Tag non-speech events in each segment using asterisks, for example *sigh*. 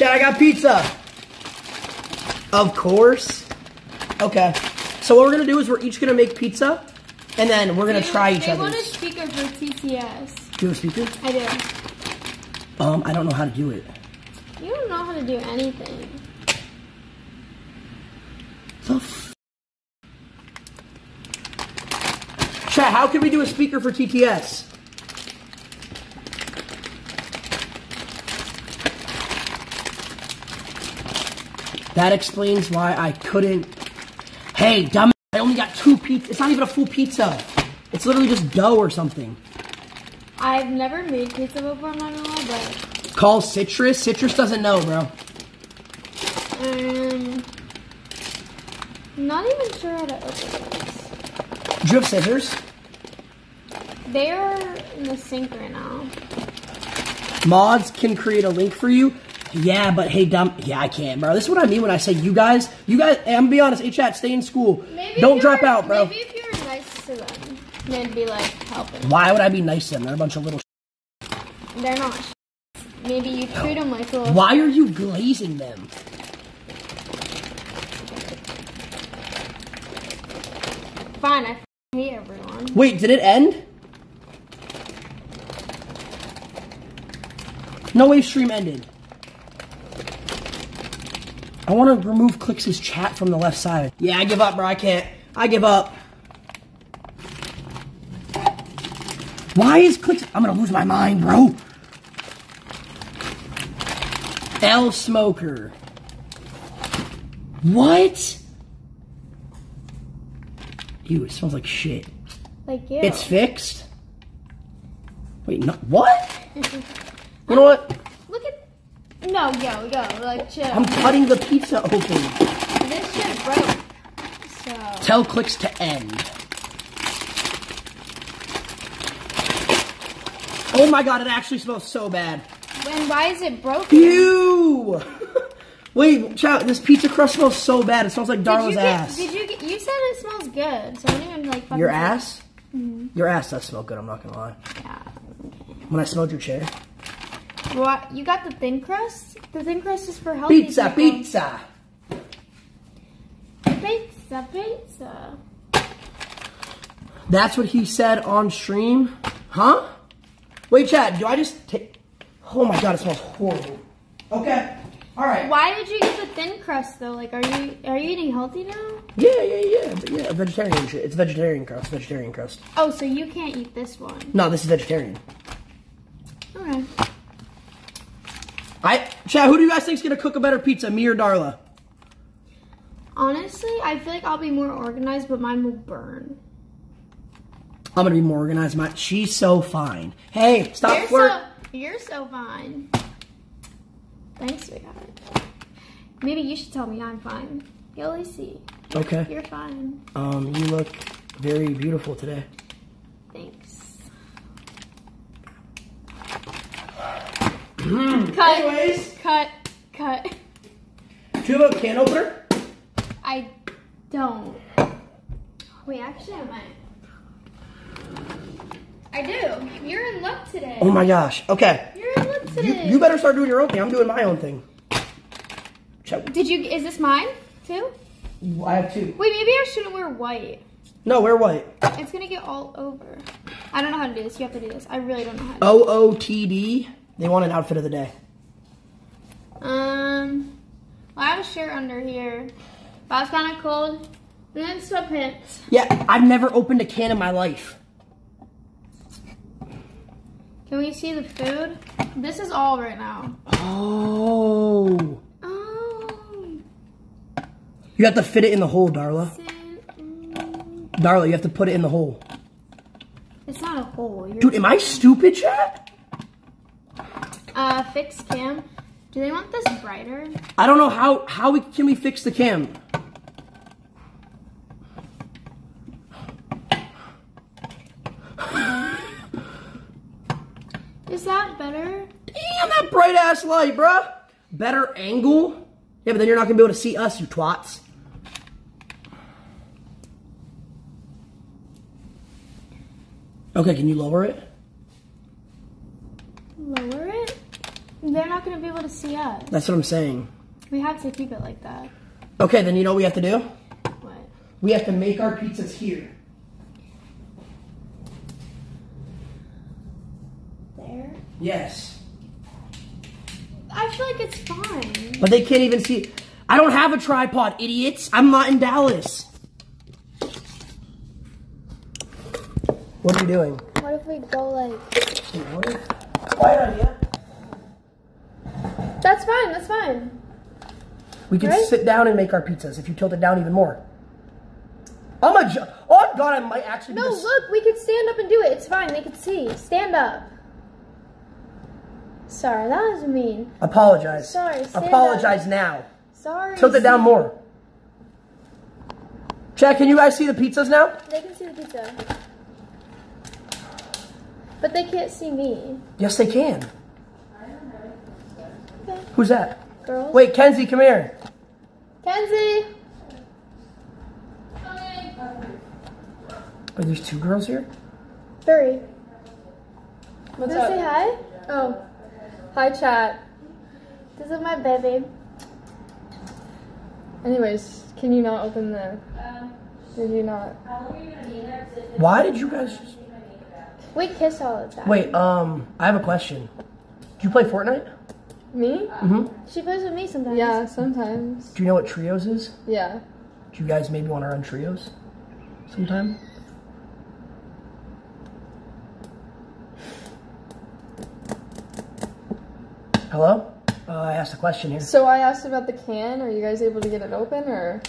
Chad, I got pizza. Of course. Okay. So what we're gonna do is we're each gonna make pizza, and then we're gonna They- try each They want a speaker for TTS. Do you have a speaker? I do. Um, I don't know how to do it. You don't know how to do anything. The f- Chat, how can we do a speaker for TTS? That explains why I couldn't. Hey, dumb! I only got two pizza. It's not even a full pizza. It's literally just dough or something. I've never made pizza before, Manuel, but Call Citrus. Citrus doesn't know, bro. um, not even sure how to open this. Do you have scissors? They are in the sink right now. Mods can create a link for you. Yeah, but hey, dumb. Yeah, I can, bro. This is what I mean when I say you guys. You guys. I'm gonna be honest. Hey, chat, stay in school. Maybe Don't drop out, bro. Maybe if you were nice to them, they'd be like helping. Why would I be nice to them? They're a bunch of little. They're not. Maybe you treat them like little. Why are you glazing them? Fine, I hate everyone. Wait, did it end? No way stream ended. I want to remove Clix's chat from the left side. Yeah, I give up, bro. I can't. I give up. Why is Clix? I'm gonna lose my mind, bro. L Smoker. What? Ew, it smells like shit. Like you. It's fixed? Wait, no, what? *laughs* You know what? No, yo, yo, like chill. I'm cutting the pizza open. This shit broke. So. Tell Clix to end. Oh my god, it actually smells so bad. And why is it broken? Ew! *laughs* Wait, chow, this pizza crust smells so bad. It smells like Did Darla's get, ass. Did you get? You said it smells good, so I didn't even like. Your ass? Mm-hmm. Your ass does smell good, I'm not gonna lie. Yeah. When I smelled your chair. What? You got the thin crust? The thin crust is for healthy Pizza, people. pizza! Pizza, pizza. That's what he said on stream? Huh? Wait, Chad, do I just take. Oh my god, it smells horrible. Okay. Alright. Why did you get the thin crust though? Like, are you are you eating healthy now? Yeah, yeah, yeah. Yeah, vegetarian shit. It's vegetarian crust. Vegetarian crust. Oh, so you can't eat this one. No, this is vegetarian. Okay. I Chad, who do you guys think is gonna cook a better pizza, me or Darla? Honestly, I feel like I'll be more organized, but mine will burn. I'm gonna be more organized. My she's so fine. Hey, stop You're flirt. so you're so fine. Thanks, sweetheart. Maybe you should tell me I'm fine. You'll see. Okay. You're fine. Um, you look very beautiful today. Thanks. Mm-hmm. cut. Anyways, Cut. Cut. do you have a can opener? I don't. Wait, actually, I might. I do. You're in luck today. Oh my gosh. Okay. You're in luck today. you better start doing your own thing. I'm doing my own thing. Chad, Did you? Is this mine too? I have two. Wait, maybe I shouldn't wear white. No, wear white. It's gonna get all over. I don't know how to do this. You have to do this. I really don't know how to. do this. O O T D. They want an outfit of the day. Um, well, I have a shirt under here. But I was kind of cold. And then sweatpants. Yeah, I've never opened a can in my life. Can we see the food? This is all right now. Oh. Oh. You have to fit it in the hole, Darla. mm, Darla, you have to put it in the hole. It's not a hole. You're, Dude, am I stupid, chat? Uh, fixed cam. Do they want this brighter? I don't know how how we can we fix the cam. Is that better? Damn, that bright ass light, bruh. Better angle? Yeah, but then you're not gonna be able to see us, you twats. Okay, can you lower it? Lower it? They're not gonna be able to see us. That's what I'm saying. We have to keep it like that. Okay, then you know what we have to do? What? We have to make our pizzas here. There? Yes. I feel like it's fine. But they can't even see. I don't have a tripod, idiots. I'm not in Dallas. What are you doing? What if we go like? Quiet idea. That's fine. That's fine. We could Right? sit down and make our pizzas if you tilt it down even more. I'm a. Ju- oh God, I might actually. No, look. We could stand up and do it. It's fine. They could see. Stand up. Sorry, that was mean. Apologize. Sorry, Apologize now. Sorry. Tilt it down more. Chad, can you guys see the pizzas now? They can see the pizza. But they can't see me. Yes, they can. Okay. Who's that? Girls. Wait, Kenzie, come here. Kenzie. Are there's two girls here? Three. What's Wanna up? say hi? Oh, hi chat. This is my baby. Anyways, can you not open the? Did you not? Why did you guys? Just... We kiss all the time. Wait, um, I have a question. Do you play Fortnite? Me? Mm-hmm. She plays with me sometimes. Yeah, sometimes. Do you know what trios is? Yeah. Do you guys maybe want to run trios sometime? Hello? Uh, I asked a question here. So I asked about the can. Are you guys able to get it open, or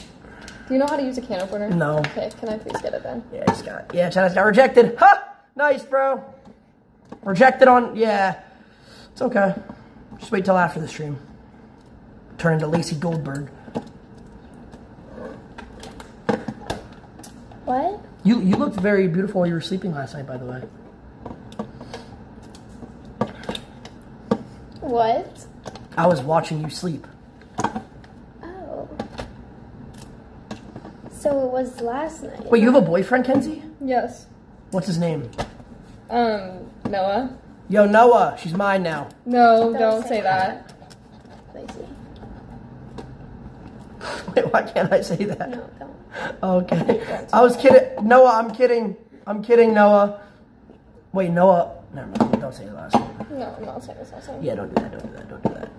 do you know how to use a can opener? No. Okay, can I please get it then? Yeah, it's got. Yeah, China's got rejected. Ha! Nice, bro. Rejected on. Yeah, it's okay. Just wait till after the stream. Turn into Lacy Goldberg. What? You you looked very beautiful while you were sleeping last night, by the way. What? I was watching you sleep. Oh. So it was last night. Wait, you have a boyfriend, Kenzie? Yes. What's his name? Um, Noah. Yo, Noah. She's mine now. No, Don't don't, say say that. Lacy. *laughs* Wait, why can't I say that? No, don't. Okay. I was kidding. Noah, I'm kidding. I'm kidding, Noah. Wait, Noah. Never mind. Don't say the last one. No, I'm not saying this. Not saying. Yeah, don't do that. Don't do that. Don't do that.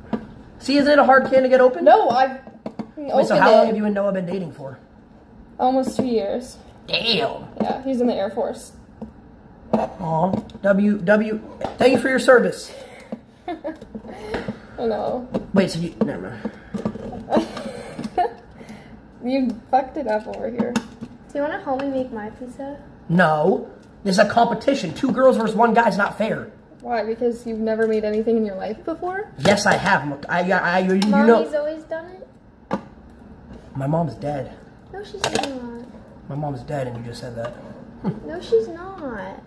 See, is it a hard can to get open? No, I've Wait, so how long have you and Noah been dating for? Almost two years. Damn. Yeah, he's in the Air Force. Aw. W W. Thank you for your service. *laughs* I know. Wait, so you never mind. *laughs* You fucked it up over here. Do you want to help me make my pizza? No. This is a competition. Two girls versus one guy is not fair. Why? Because you've never made anything in your life before? Yes, I have. I, I, I you Mommy's know. always done it? My mom's dead. No, she's not. My mom's dead, and you just said that. No, she's not.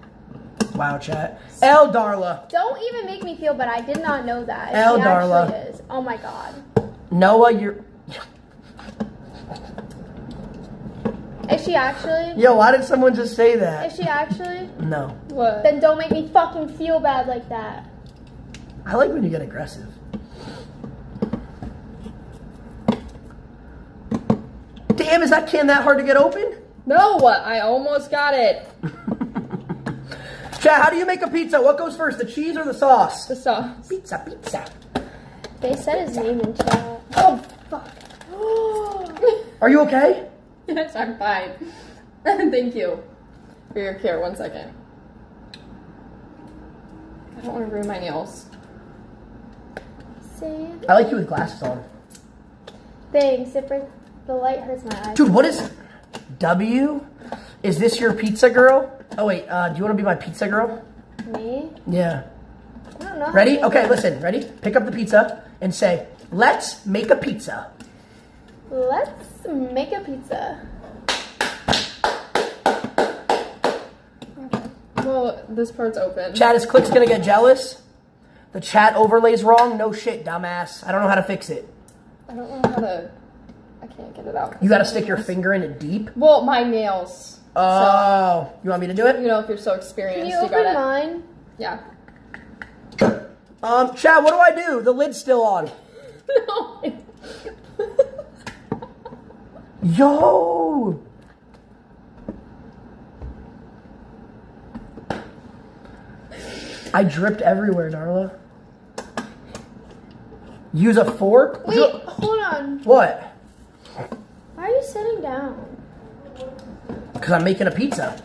Wow, chat. El Darla. Don't even make me feel bad. I did not know that. El she Darla. is. Oh my god. Noah, you're. Is she actually? Yo, why did someone just say that? Is she actually? No. What? Then don't make me fucking feel bad like that. I like when you get aggressive. Damn, is that can that hard to get open? No, what? I almost got it. *laughs* Chat, how do you make a pizza? What goes first, the cheese or the sauce? The sauce. Pizza, pizza. They said his name in chat. Oh, fuck. *gasps* Are you okay? yes, I'm fine. *laughs* Thank you for your care. One second. I don't want to ruin my nails. See? I like you with glasses on. Thanks. It break- the light hurts my eyes. Dude, what is W? Is this your pizza girl? Oh wait, uh, do you want to be my pizza girl? Me? Yeah. I don't know. Ready? Okay, that. listen. Ready? Pick up the pizza and say, "Let's make a pizza." Let's make a pizza. Well, this part's open. Chat is Clix gonna get jealous. The chat overlay's wrong. No shit, dumbass. I don't know how to fix it. I don't know how to. I can't get it out. You gotta stick your finger in it deep. Well, my nails. Oh, you want me to do it? You know, if you're so experienced, Can you you open got it. mine? Yeah. Um, Chad, what do I do? The lid's still on. no. *laughs* Yo! I dripped everywhere, Darla. Use a fork? Wait, hold on. What? Why are you sitting down? Because I'm making a pizza.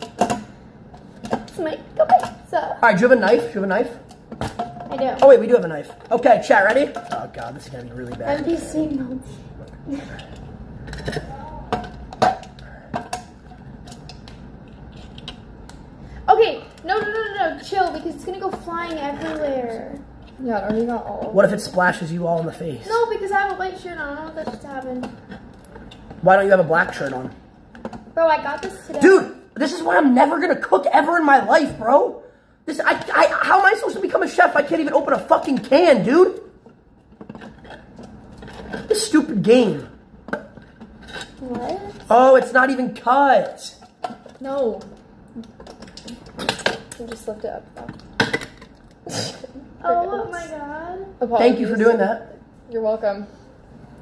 Let's make a pizza. All right, do you have a knife? Do you have a knife? I do. Oh, wait, we do have a knife. Okay, chat, ready? Oh, God, this is going to be really bad. NPC mode. Okay, no, no, no, no, no, chill because it's gonna go flying everywhere. Yeah, I already got all. What if it splashes you all in the face? No, because I have a white shirt on. I don't know what that just happened. Why don't you have a black shirt on? Bro, I got this today. Dude, this is why I'm never going to cook ever in my life, bro. This, I, I, how am I supposed to become a chef? I can't even open a fucking can, dude. This stupid game. What? Oh, it's not even cut. No. You just lift it up. *laughs* Oh my god. Apologies. Thank you for doing that. You're welcome.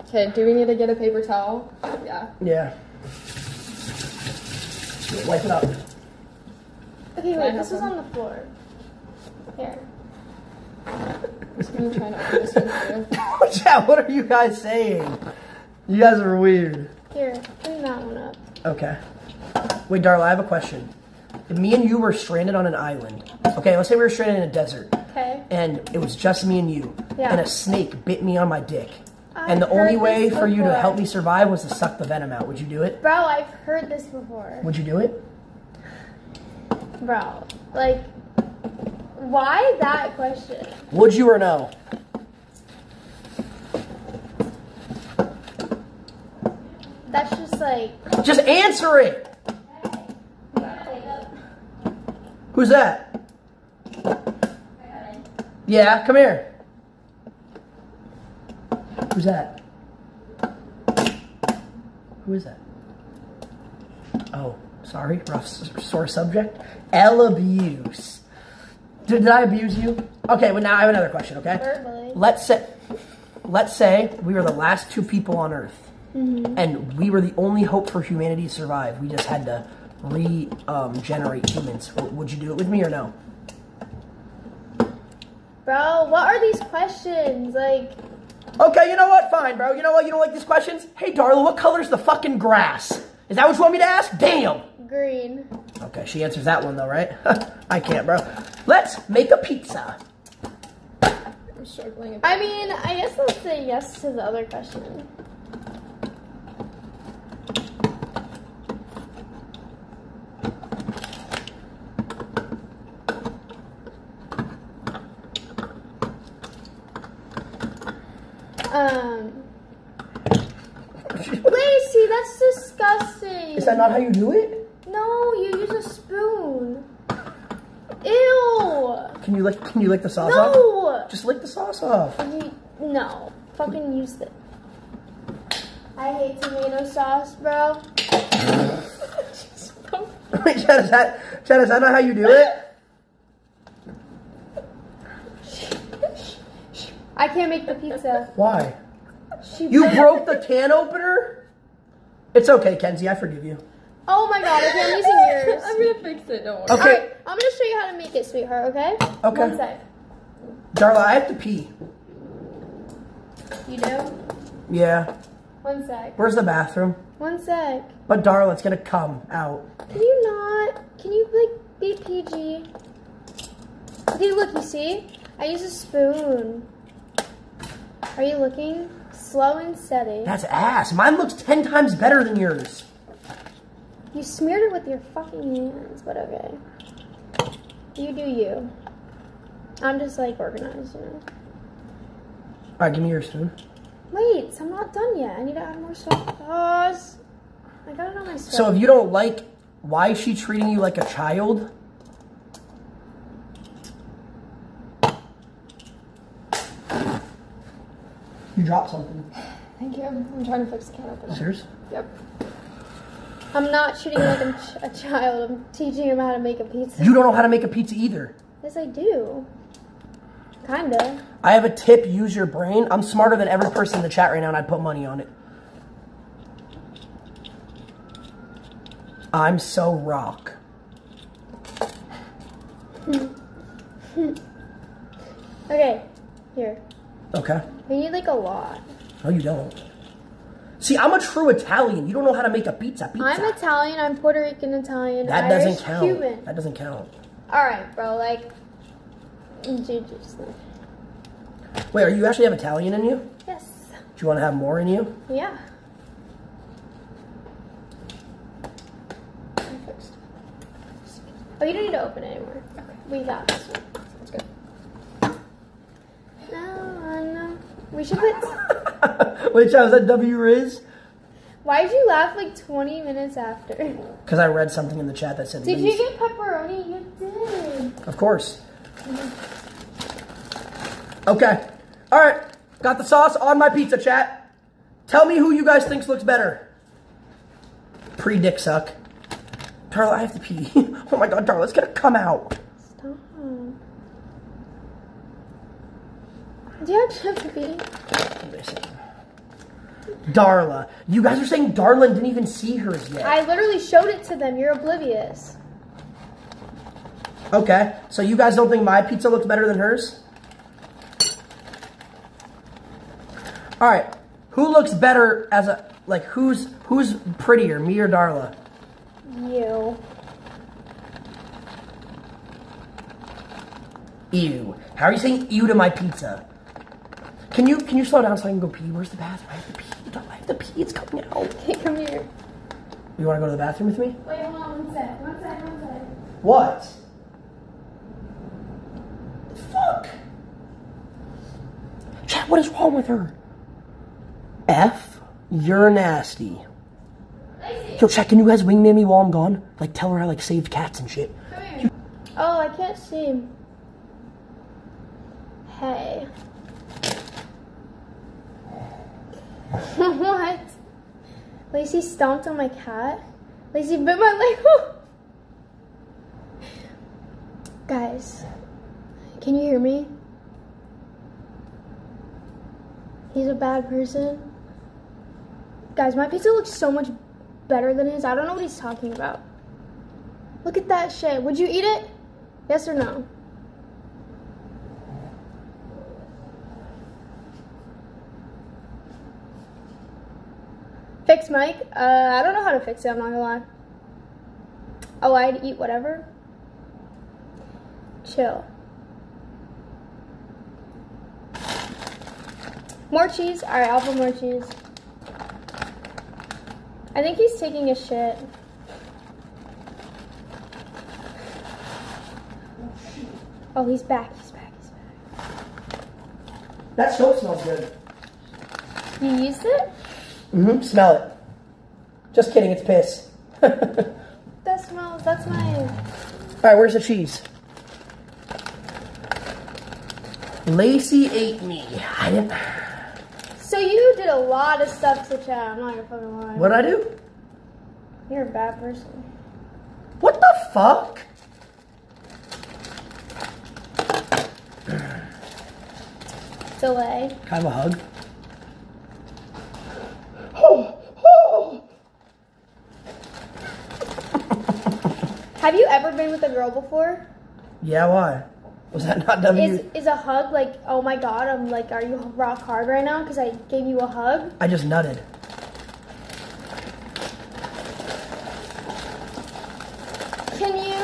Okay, do we need to get a paper towel? Yeah. Yeah. Wipe it up. Okay, wait, this was on the floor. Here. I'm trying to open this one for you. *laughs* Chat, what are you guys saying? You guys are weird. Here, clean that one up. Okay. Wait, Darla, I have a question. If me and you were stranded on an island, okay, let's say we were stranded in a desert, Okay. and it was just me and you, Yeah. and a snake bit me on my dick, I've and the only way for you to help me survive was to suck the venom out. Would you do it? Bro, I've heard this before. Would you do it? Bro, like, why that question? Would you or no? That's just like, Just answer it. Who's that? Yeah, come here. Who's that? Who is that? Oh, sorry, rough sore subject. L abuse. Did, did I abuse you? Okay, well now I have another question. Okay. verbally. Let's say, let's say we were the last two people on Earth, mm-hmm. and we were the only hope for humanity to survive. We just had to regenerate um, humans. Would you do it with me or no? Bro, what are these questions? Like, Okay, you know what? Fine, bro. You know what? You don't like these questions? Hey, Darla, what color's the fucking grass? Is that what you want me to ask? Damn. green. Okay, she answers that one though, right? *laughs* I can't, bro. Let's make a pizza. I'm struggling. I mean, I guess I'll say yes to the other question. Um, Lacy, that's disgusting. Is that not how you do it? No, you use a spoon. Ew. Can you lick? Can you lick the sauce off? No. Just lick the sauce off. You- No. Fucking use it. I hate tomato sauce, bro. *laughs* Wait, Chad, is that Chad? Is that not how you do it? *laughs* I can't make the pizza. Why? She You broke the can opener? It's okay, Kenzie. I forgive you. Oh my god, okay, I'm using yours. I'm gonna fix it. Don't worry. Okay. Alright, I'm gonna show you how to make it, sweetheart, okay? Okay. One sec. Darla, I have to pee. You do? Yeah. One sec. Where's the bathroom? One sec. But Darla, it's gonna come out. Can you not? Can you, like, be PG? Okay, look, you see? I use a spoon. Are you looking? Slow and steady. That's ass. Mine looks ten times better than yours. You smeared it with your fucking hands, but okay. You do you. I'm just like organized, you know. All right, give me your spoon. Wait, I'm not done yet. I need to add more sauce. I got it on my sweater. So if you don't like why is she treating you like a child? Dropped something. Thank you. I'm trying to fix the can opener. Serious? Yep. I'm not him like I'm ch- a child. I'm teaching him how to make a pizza. You don't know how to make a pizza either. Yes, I do. Kinda. I have a tip. Use your brain. I'm smarter than every person in the chat right now, and I'd put money on it. I'm so rock. *laughs* Okay, here. Okay. We need like a lot. No, you don't. See, I'm a true Italian. You don't know how to make a pizza. Pizza. I'm Italian. I'm Puerto Rican Italian. that Irish, doesn't count. Cuban. That doesn't count. All right, bro. Like, you just Wait, are you actually have Italian in you? yes, Do you want to have more in you? yeah. Oh, you don't need to open it anymore. We got this one. That's good. No, no. We should put. *laughs* Wait, Chad, was that W Riz? Why did you laugh like 20 minutes after? Because I read something in the chat that said Did Riz. you get pepperoni? You did. Of course. Okay. All right. Got the sauce on my pizza, chat. Tell me who you guys thinks looks better. Pre dick suck. Darla, I have to pee. *laughs* oh my god, Darla, it's gonna come out. Stop. Do you actually have to be? Darla. You guys are saying Darla didn't even see hers yet. I literally showed it to them. You're oblivious. Okay. So you guys don't think my pizza looks better than hers? All right. Who looks better as a like who's who's prettier, me or Darla? You. Ew. How are you saying ew to my pizza? Can you can you slow down so I can go pee? Where's the bathroom? I have to pee. I have to pee. It's coming out. Okay, come here. You want to go to the bathroom with me? Wait, hold on one sec. One sec, one sec. What? Fuck. Chat, what is wrong with her? F, you're nasty. Yo, chat, can you guys wingman me while I'm gone? Like, tell her I like saved cats and shit. come here. Oh, I can't see. Hey. *laughs* what? Lacy stomped on my cat? Lacy bit my *laughs* leg. Guys, can you hear me? He's a bad person. Guys, my pizza looks so much better than his. I don't know what he's talking about. Look at that shit. Would you eat it? Yes or no? Fix Mike? Uh, I don't know how to fix it, I'm not gonna lie. Oh, I'd eat whatever? Chill. More cheese? Alright, I'll put more cheese. I think he's taking a shit. Oh, he's back, he's back, he's back. That soap smells good. You used it? Mm-hmm. Smell it. Just kidding, it's piss. *laughs* That smells, that's mine. All right. where's the cheese? Lacy ate me. I didn't. So you did a lot of stuff to chat, I'm not gonna fucking lie. What'd I do? You're a bad person. What the fuck? Delay. Can I have a hug? Have you ever been with a girl before? Yeah, why? Was that not W? Is is a hug like, oh my god, I'm like, are you rock hard right now? Because I gave you a hug? I just nutted. Can you?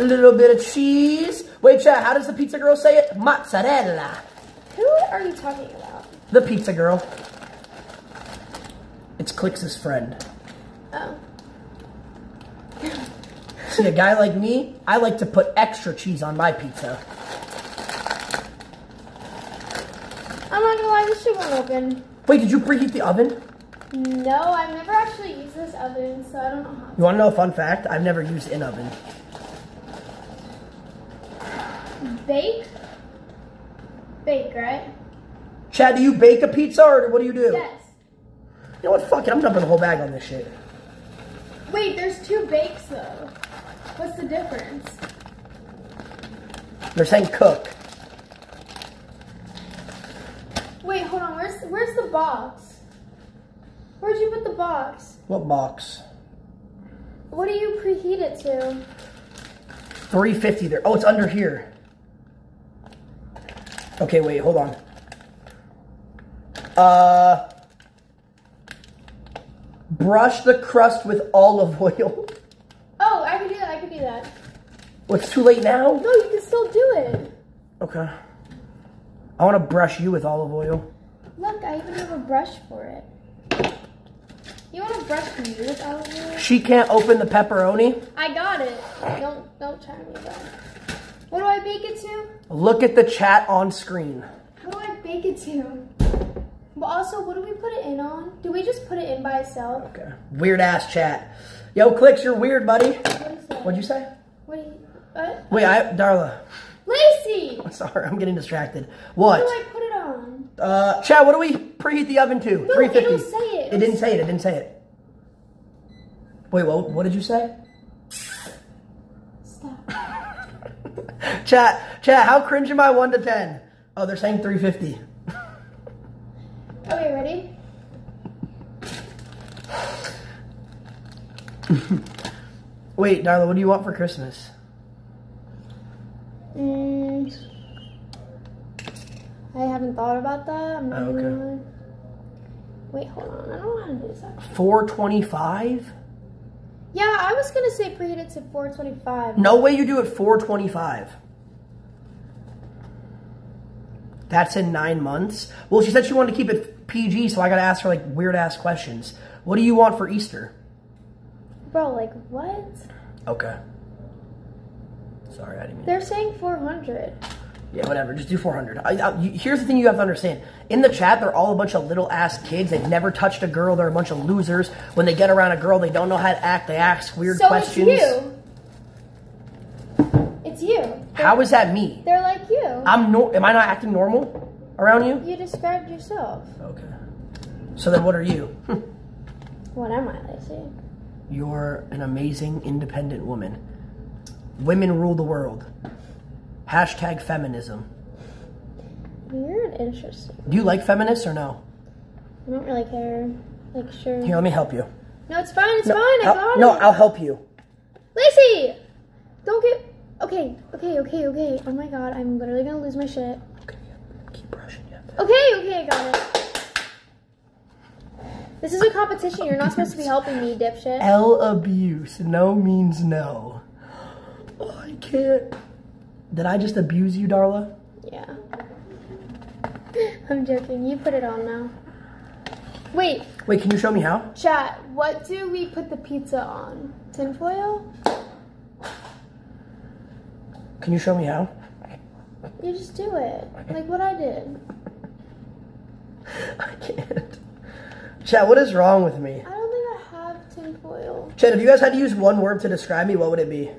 A little bit of cheese. Wait, chat, how does the pizza girl say it? Mozzarella. Who are you talking about? The pizza girl. It's Clix's friend. Oh. See, a guy like me, I like to put extra cheese on my pizza. I'm not gonna lie, this shit won't open. Wait, did you preheat the oven? No, I've never actually used this oven, so I don't know how. You want to know a fun fact? I've never used an oven. Bake? Bake, right? Chad, do you bake a pizza or what do you do? Yes. You know what? Fuck it. I'm dumping the whole bag on this shit. Wait, there's two bakes though. What's the difference? They're saying cook. Wait, hold on. Where's where's the box? Where'd you put the box? What box? What do you preheat it to? 350 there. Oh, it's under here. Okay, wait, hold on. Uh, brush the crust with olive oil. *laughs* Do that. I could do that. Well, it's too late now? No, you can still do it. Okay. I want to brush you with olive oil. Look, I even have a brush for it. You want to brush me with olive oil? She can't open the pepperoni. I got it. Don't don't try me though. What do I bake it to? Look at the chat on screen. What do I bake it to? But also, what do we put it in on? Do we just put it in by itself? Okay. Weird ass chat. Yo, Clix, you're weird, buddy. What is? What'd you say? What you? What? Wait, I, Darla. Lacy! Sorry, I'm getting distracted. What What? do I put it on? Uh, Chad, what do we preheat the oven to? No, 350. it'll say it. It didn't say it. It didn't say it. Wait, what? What did you say? Stop. *laughs* Chat, chat. How cringe am I? One to ten. Oh, they're saying 350. Okay, ready? *laughs* Wait, Darla, what do you want for Christmas? Mm, I haven't thought about that. I'm not Oh, okay. gonna. Wait, hold on. I don't know how to do this actually. 425? Yeah, I was gonna say preheat it to 425. No way you do it 425. That's in nine months. Well, she said she wanted to keep it PG, so I gotta ask her like weird ass questions. What do you want for Easter? Bro, like what? Okay. Sorry, I didn't mean. They're saying 400. Yeah, whatever. Just do 400. I, I, you- here's the thing you have to understand. In the chat, they're all a bunch of little ass kids. They've never touched a girl. They're a bunch of losers. When they get around a girl, they don't know how to act. They ask weird so questions. it's you. It's you. They're, How is that me? They're like you. I'm no. Am I not acting normal around you? you described yourself. Okay. So then, what are you? *laughs* What am I, Lacy? You're an amazing, independent woman. Women rule the world. Hashtag feminism. You're interesting. Do you like feminists or no? I don't really care. Like, sure. Here, let me help you. No, it's fine. It's No, fine. I I'll- got no, it. I'll help you. Lacy! Don't get. Okay, okay, okay, okay. Oh my god, I'm literally gonna lose my shit. Okay, keep brushing you. Okay, okay, I got it. This is a competition. You're not supposed to be helping me, dipshit. L abuse. No means no. Oh, I can't. Did I just abuse you, Darla? Yeah. I'm joking. You put it on now. Wait, Wait, can you show me how? chat. What do we put the pizza on? Tinfoil? Can you show me how? You just do it. Like what I did. *laughs* I can't. Chat, what is wrong with me? I don't think I have tinfoil. Chat, if you guys had to use one word to describe me, what would it be?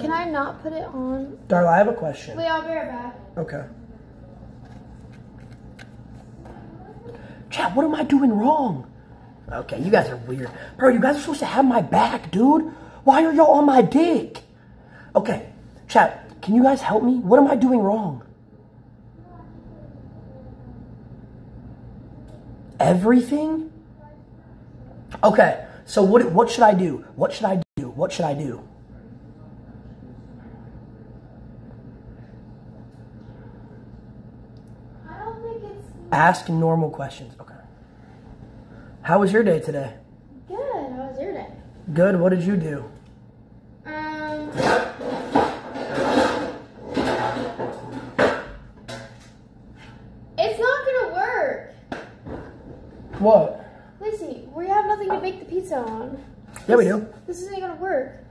Can I not put it on? Darla, I have a question. Wait, I'll be right back. Okay. Chat, what am I doing wrong? Okay, you guys are weird. Bro, you guys are supposed to have my back, dude. Why are y'all on my dick? Okay, chat, can you guys help me? What am I doing wrong? Everything? Okay, so what what should I do? What should I do? What should I do? I don't think it's Ask normal questions. Okay. How was your day today? good. How was your day? Good. What did you do? Um. It's not gonna work. What? Lacy, we have nothing to bake the pizza on. Yeah, we do. This isn't gonna work.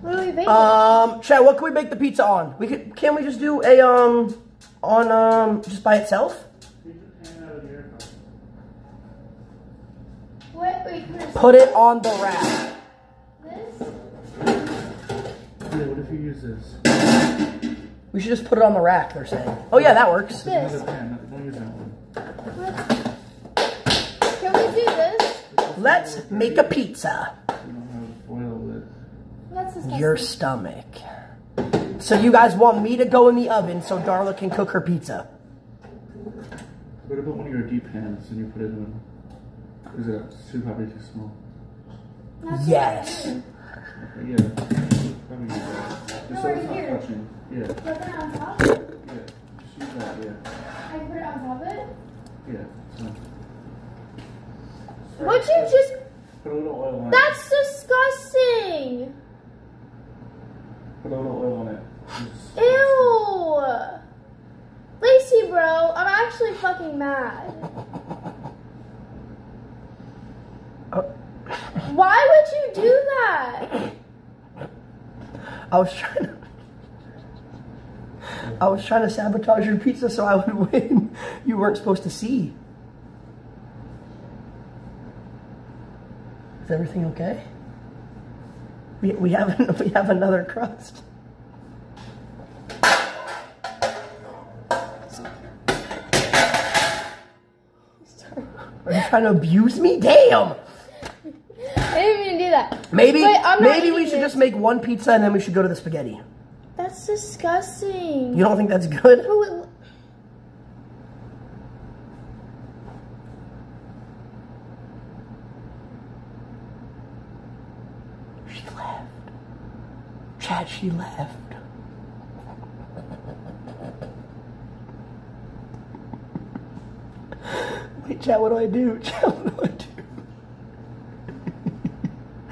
What do we bake? it? Um, Chad, what can we bake the pizza on? We could. Can we just do a um on um just by itself? what? Wait. Put it on the rack. This? Yeah, what if you use this? We should just put it on the rack. They're saying. Oh yeah, that works. This. pan. Don't use that one. What? Can we do this? let's make a pizza. We don't have foil with. That's disgusting. Your stomach. So you guys want me to go in the oven so Darla can cook her pizza? What about one of your deep pans and you put it in? Is it too probably too small? That's Yes. Disgusting. Okay, yeah. Probably use that. Just so it's not here. touching. Yeah, Put it on top. yeah. Just use that, yeah. I put it on top of it. Yeah. So. Would you just? Put a little oil on it. That's disgusting. Put a little oil on it. Just- Ew. Lacy, bro, I'm actually fucking mad. Oh, *laughs* Why would you do that? *coughs* I was trying to. I was trying to sabotage your pizza so I would win. You weren't supposed to see. Is everything okay? We, we have *laughs* we have another crust. Are you trying to abuse me? Damn. I didn't even do that. Maybe Wait, maybe we should this. just make one pizza and then we should go to the spaghetti. That's disgusting. You don't think that's good? She left. Chad, she left. Wait, Chad, what do I do? *laughs* Chad, what do I do?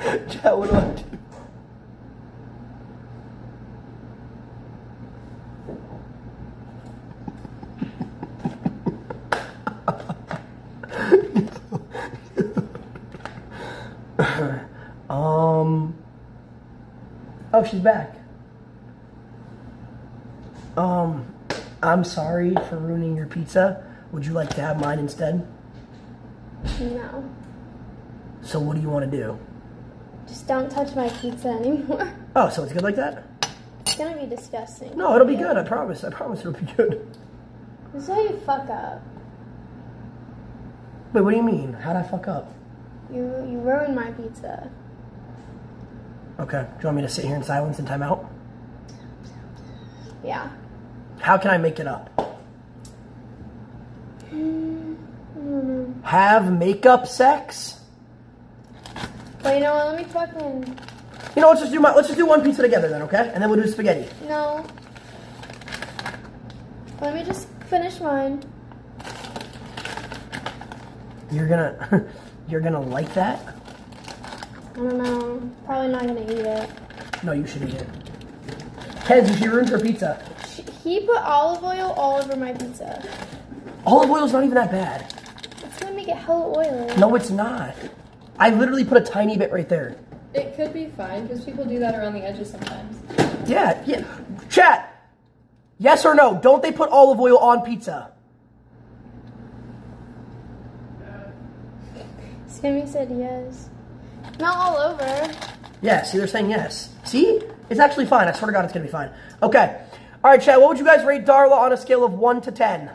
Chad, what do I do? Um. Oh, she's back. Um, I'm sorry for ruining your pizza. Would you like to have mine instead? no. So, what do you want to do? Just don't touch my pizza anymore. *laughs* Oh, so it's good like that? It's gonna be disgusting. No, it'll be good. I promise. I promise it'll be good. This is how you fuck up. Wait, what do you mean? How'd I fuck up? You you ruined my pizza. Okay. Do you want me to sit here in silence and time out? Yeah. How can I make it up? Mm-hmm. Have makeup sex? But you know what? Let me fucking You know, let's just do my, let's just do one pizza together then, okay? And then we'll do spaghetti. no. Let me just finish mine. You're gonna, *laughs* you're gonna like that? I don't know. Probably not gonna eat it. No, you should eat it. Kenzie, she ruined her pizza. He put olive oil all over my pizza. Olive oil's not even that bad. It's gonna make it hella oily. No, it's not. I literally put a tiny bit right there. It could be fine because people do that around the edges sometimes. Yeah, yeah. Chat. Yes or no? Don't they put olive oil on pizza? *laughs* Sammy said yes. Not all over. Yeah, see, they're saying yes. See? It's actually fine. I swear to God, it's going to be fine. Okay. All right, chat. What would you guys rate Darla on a scale of 1 to 10?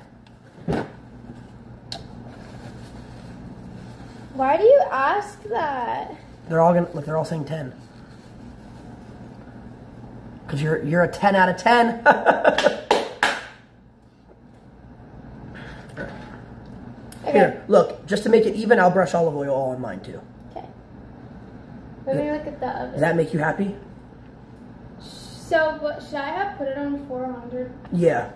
Why do you ask that? They're all going to, look, they're all saying 10. Because you're, you're a 10 out of 10. *laughs* Okay. Here, look, just to make it even, I'll brush olive oil all on mine too. Okay. Let me look at the oven. Does that make you happy? So, what should I have put it on 400? Yeah.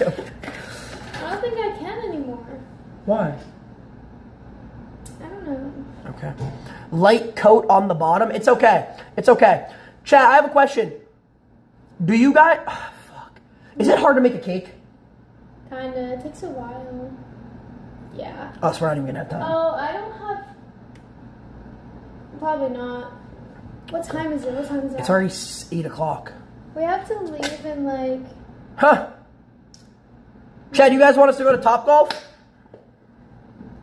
*laughs* I don't think I can anymore. Why? I don't know. Okay. Light coat on the bottom. It's okay. It's okay. Chat, I have a question. Do you guys. ah, fuck. Is it hard to make a cake? Kinda. It takes a while. Yeah. Oh, so we're not even gonna have time. Oh, I don't have. Probably not. What time is it? What time is it? It's already 8 o'clock. We have to leave in like. Huh. Chad, you guys want us to go to Top Golf?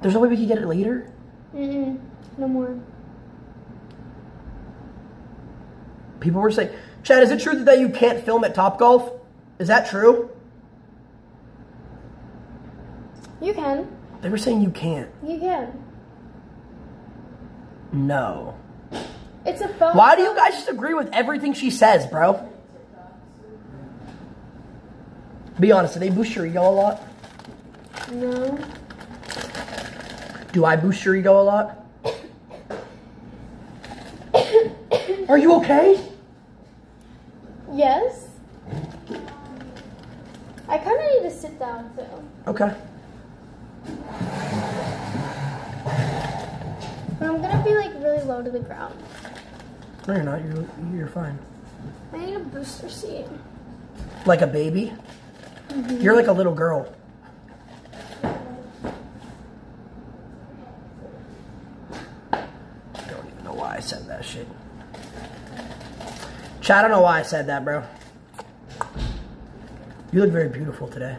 There's no way we can get it later? Mm-mm. No more. People were saying, Chad, is it true that you can't film at Top Golf? Is that true? You can. can. They were saying you can't. You can. No. It's a phone. Why do you guys just agree with everything she says, bro? Be honest, do they boost your ego a lot? No. Do I boost your ego a lot? Are you okay? Yes. I kind of need to sit down too. Okay. But I'm gonna be like really low to the ground. No, you're not. You're, you're fine. I need a booster seat. Like a baby? You're like a little girl. I don't even know why I said that shit. Chat, I don't know why I said that, bro. You look very beautiful today.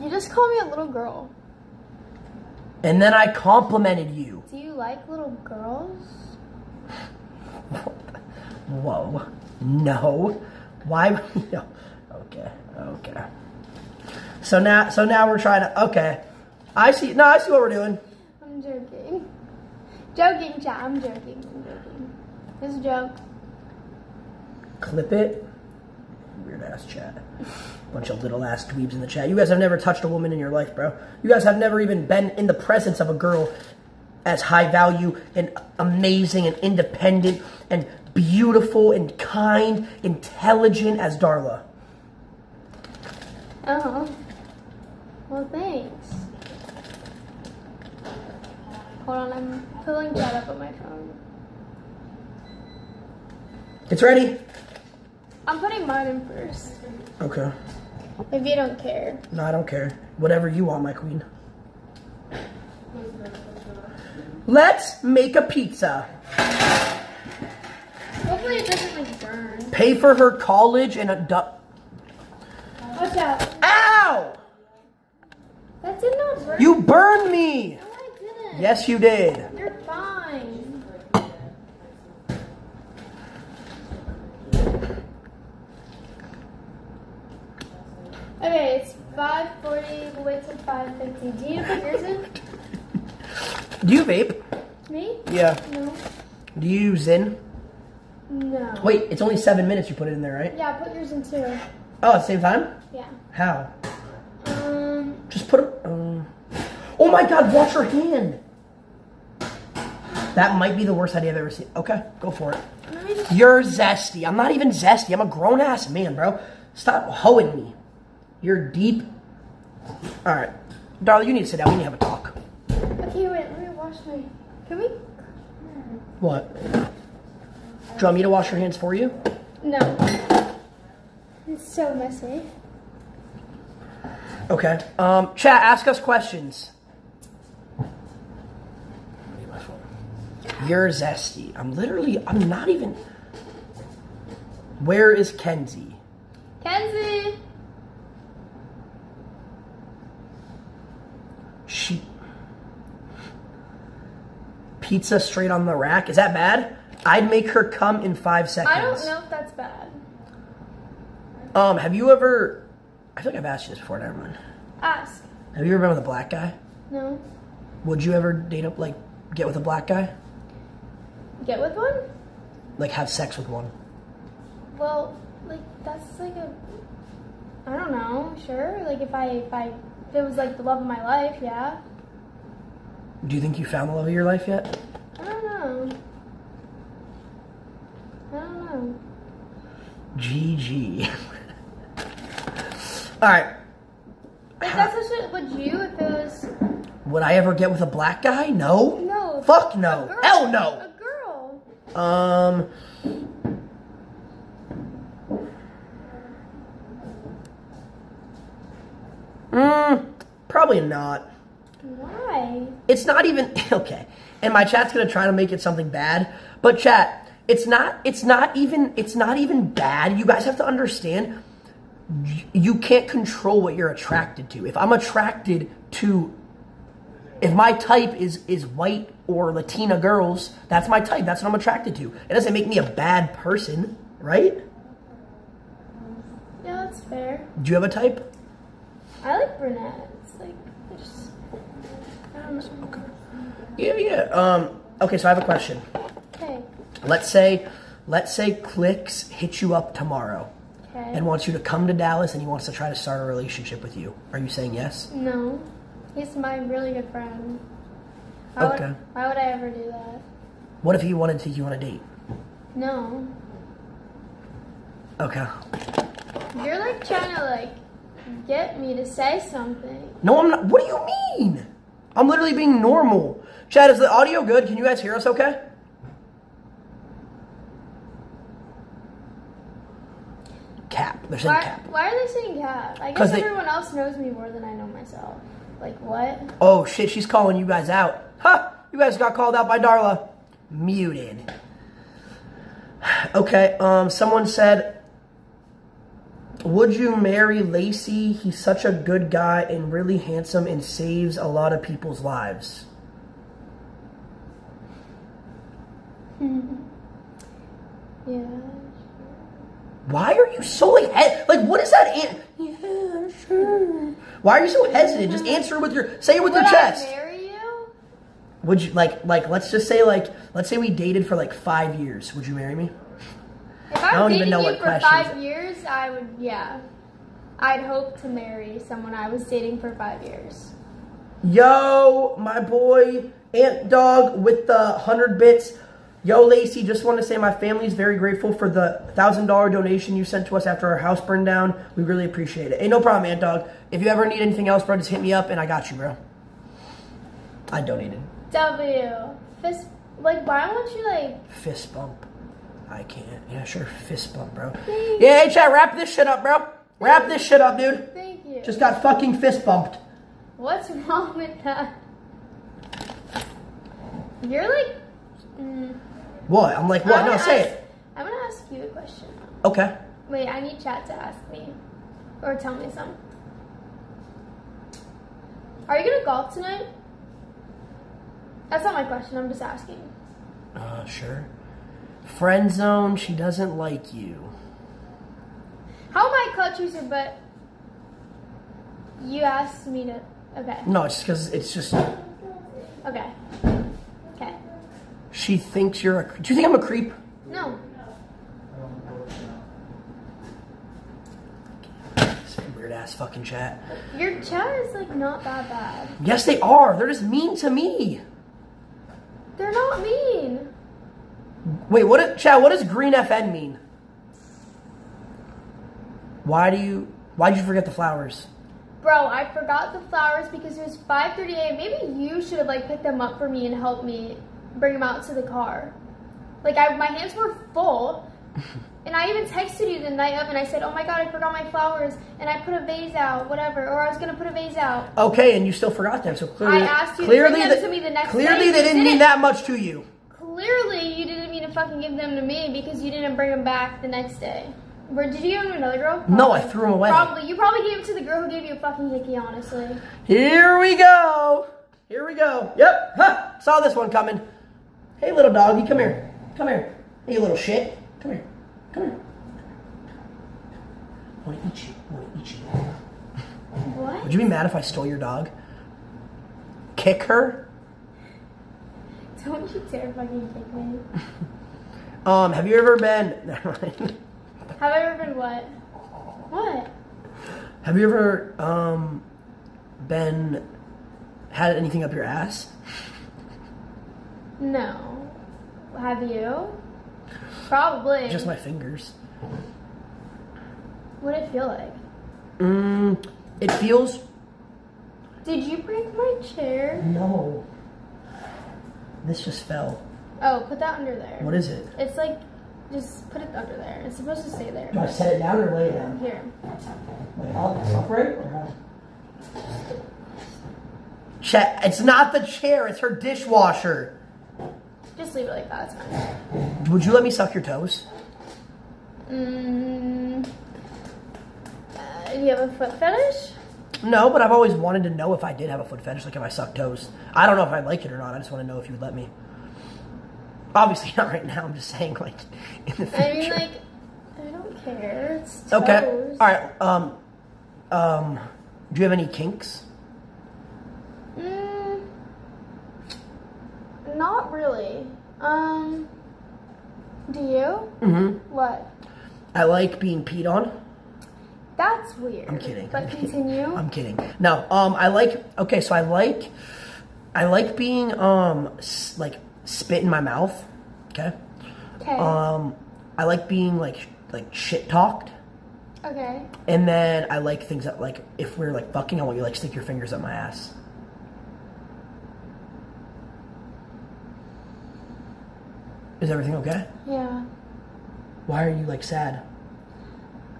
You just call me a little girl. And then I complimented you. Do you like little girls? *laughs* Whoa. No. Why? *laughs* No. Okay. Okay. So now, so now we're trying to. Okay. I see. No, I see what we're doing. I'm joking. Joking, chat. I'm joking. I'm joking. It's a joke. Clip it. Weird ass chat. Bunch of little ass dweebs in the chat. You guys have never touched a woman in your life, bro. You guys have never even been in the presence of a girl as high value and amazing and independent and beautiful and kind, intelligent as Darla. Oh. Well, thanks. Hold on, I'm pulling that up on my phone. It's ready? I'm putting mine in first. Okay. If you don't care. No, I don't care. Whatever you want, my queen. Let's make a pizza. Hopefully it doesn't like burn. Pay for her college and a du- Watch out. Ow! That did not burn. You burned me! No, I didn't. Yes, you did. You're fine. Okay, it's 5.40, we'll wait till 5.50. Do you put yours in? Do you vape? Me? Yeah. No. Do you use Zyn? No. Wait, it's only seven minutes you put it in there, right? Yeah, put yours in too. Oh, at the same time? Yeah. How? Um, Just put it. Um... Oh my god, wash your hand! That might be the worst idea I've ever seen. Okay, go for it. You're zesty. I'm not even zesty. I'm a grown ass man, bro. Stop hoeing me. You're deep. Alright. Darling, you need to sit down. We need to have a talk. okay, wait, let me wash my, can we? What? Do you want me to wash your hands for you? No. It's so messy. Okay. Um, chat, ask us questions. You're zesty. I'm literally, I'm not even. Where is Kenzie? Kenzie! She. Pizza straight on the rack. Is that bad? I'd make her come in five seconds. I don't know if that's bad. Um, have you ever. I feel like I've asked you this before, never mind. Ask. Have you ever been with a black guy? No. Would you ever date up, like, get with a black guy? Get with one? Like, have sex with one? Well, like that's like a I don't know, sure. Like if I if I if it was like the love of my life, yeah. Do you think you found the love of your life yet? I don't know. I don't know. GG. *laughs* Alright. Like that's what would you if it was Would I ever get with a black guy? No. no Fuck no. girl, Hell no. A girl. Um. Mm, probably not. Why? It's not even *laughs* okay. And my chat's gonna try to make it something bad, but chat, it's not. It's not even. It's not even bad. You guys have to understand. You can't control what you're attracted to. If I'm attracted to, if my type is is white or Latina girls, that's my type. That's what I'm attracted to. It doesn't make me a bad person, right? Yeah, that's fair. Do you have a type? I like brunettes. Like they're just. Okay. Yeah, yeah. Um. Okay, so I have a question. Okay. Let's say, let's say Clix hit you up tomorrow Okay. and wants you to come to Dallas and he wants to try to start a relationship with you. Are you saying yes? no, he's my really good friend. Why Okay. Would, why would I ever do that? What if he wanted to take you on a date? No. Okay. You're like trying to like get me to say something. No, I'm not. What do you mean? I'm literally being normal. Chad, is the audio good? Can you guys hear us okay? Cap. They're saying Why, cap. why are they saying cat? I guess they- everyone else knows me more than I know myself. Like what? Oh shit, she's calling you guys out. Huh? You guys got called out by Darla. Muted. Okay, um, someone said, Would you marry Lacy? He's such a good guy and really handsome and saves a lot of people's lives. *laughs* Yeah. Why are you so like he- like what is that? An- yeah, sure. Why are you so hesitant? Just answer with your say it with Would your I chest. marry you? Would you like like let's just say like let's say we dated for like five years. Would you marry me? If I I don't was even dating know you what for five years, I would. Yeah. I'd hope to marry someone I was dating for five years. Yo, my boy Ant Dog with the hundred bits. Yo, Lacy, just want to say my family's very grateful for the thousand dollar donation you sent to us after our house burned down. We really appreciate it. Hey, no problem, Ant Dog. If you ever need anything else, bro, just hit me up and I got you, bro. I donated. W. Fist. Like, why won't you like? Fist bump. I can't. Yeah, sure. Fist bump, bro. Yeah, hey, chat, wrap this shit up, bro. Wrap this shit up, dude. Thank you. Just got fucking fist bumped. What's *laughs* wrong with that? You're like. Mm, What? I'm like, I'm what? No, gonna say it. I'm gonna ask you a question. Okay. Wait, I need chat to ask me, or tell me some. Are you gonna golf tonight? That's not my question. I'm just asking. Uh, sure. Friend zone, she doesn't like you. How am I clutch user? But you asked me to. Okay. No, it's because it's just. Okay. She thinks you're a. Do you think I'm a creep? No. Weird ass fucking chat. Your chat is like not that bad. Yes, they are. They're just mean to me. They're not mean. Wait, what? Is, chat. What does green FN mean? Why do you? Why did you forget the flowers? Bro, I forgot the flowers because it was 5:38. Maybe you should have like picked them up for me and helped me bring them out to the car. Like I, my hands were full, *laughs* and I even texted you the night of, and I said, "Oh my god, I forgot my flowers," and I put a vase out, whatever, or I was gonna put a vase out. Okay, and you still forgot them. So clearly, I asked you to clearly them that- to me the next clearly they didn't mean that much to you. Clearly, you didn't mean to fucking give them to me because you didn't bring them back the next day. Where did you give them to another girl? No, I threw them away. Probably. You probably gave it to the girl who gave you a fucking hickey. Honestly. Here we go. Here we go. Yep. Ha! Saw this one coming. Hey, little doggy, come here. Come here. Hey, you little shit. Come here. Come here. I want to eat you. I want to eat you. What? Would you be mad if I stole your dog? Kick her? Don't you dare fucking kick me. *laughs* Um, have you ever been? *laughs* Never mind. Have I ever been what? What? Have you ever um been had anything up your ass? No. Have you? Probably. Just my fingers. What did it feel like? Mm, it feels Did you break my chair? no. This just fell. Oh, put that under there. What is it? It's like, just put it under there. It's supposed to stay there. Do I set it down or lay it down? Here. Like up- upright or how? Chet, it's not the chair, it's her dishwasher. Leave it like that. It's fine. Would you let me suck your toes? Mm, uh, do you have a foot fetish? No, but I've always wanted to know if I did have a foot fetish, like if I suck toes. I don't know if I like it or not. I just want to know if you would let me. Obviously *laughs* not right now. I'm just saying, like in the future. I mean, like, I don't care. It's okay. toes. All right. Um. Um. Do you have any kinks? Mm, Not really. Um. Do you? hmm What? I like being peed on. That's weird. I'm kidding. But I'm kidding. continue. *laughs* I'm kidding. No, um, I like. Okay, so I like, I like being um, s- like spit in my mouth. Okay. Okay. Um, I like being like like shit talked, okay. and then I like things that like if we're like fucking, I want you like stick your fingers up my ass. Is everything okay? Yeah. Why are you like sad?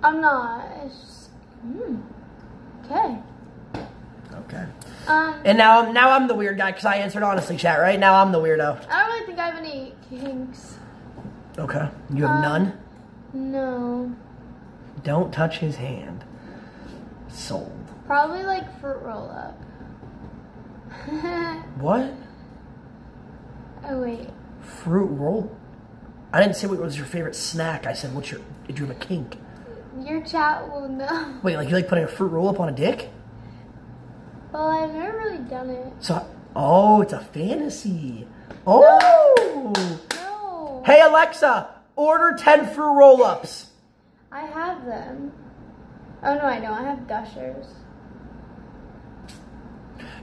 I'm not. It's just. Mm. Okay. Okay. Um. And now I'm now I'm the weird guy because I answered honestly, chat. Right now I'm the weirdo. I don't really think I have any kinks. Okay. You have Um, none. No. Don't touch his hand. Sold. Probably like fruit roll up. *laughs* What? oh wait. Fruit roll? I didn't say what was your favorite snack. I said what's your did you have a kink? Your chat will know. Wait, like you like putting a fruit roll up on a dick? Well, I've never really done it. So oh, it's a fantasy. Oh. No. Hey Alexa, order ten fruit roll ups. I have them. Oh no, I don't. I have gushers.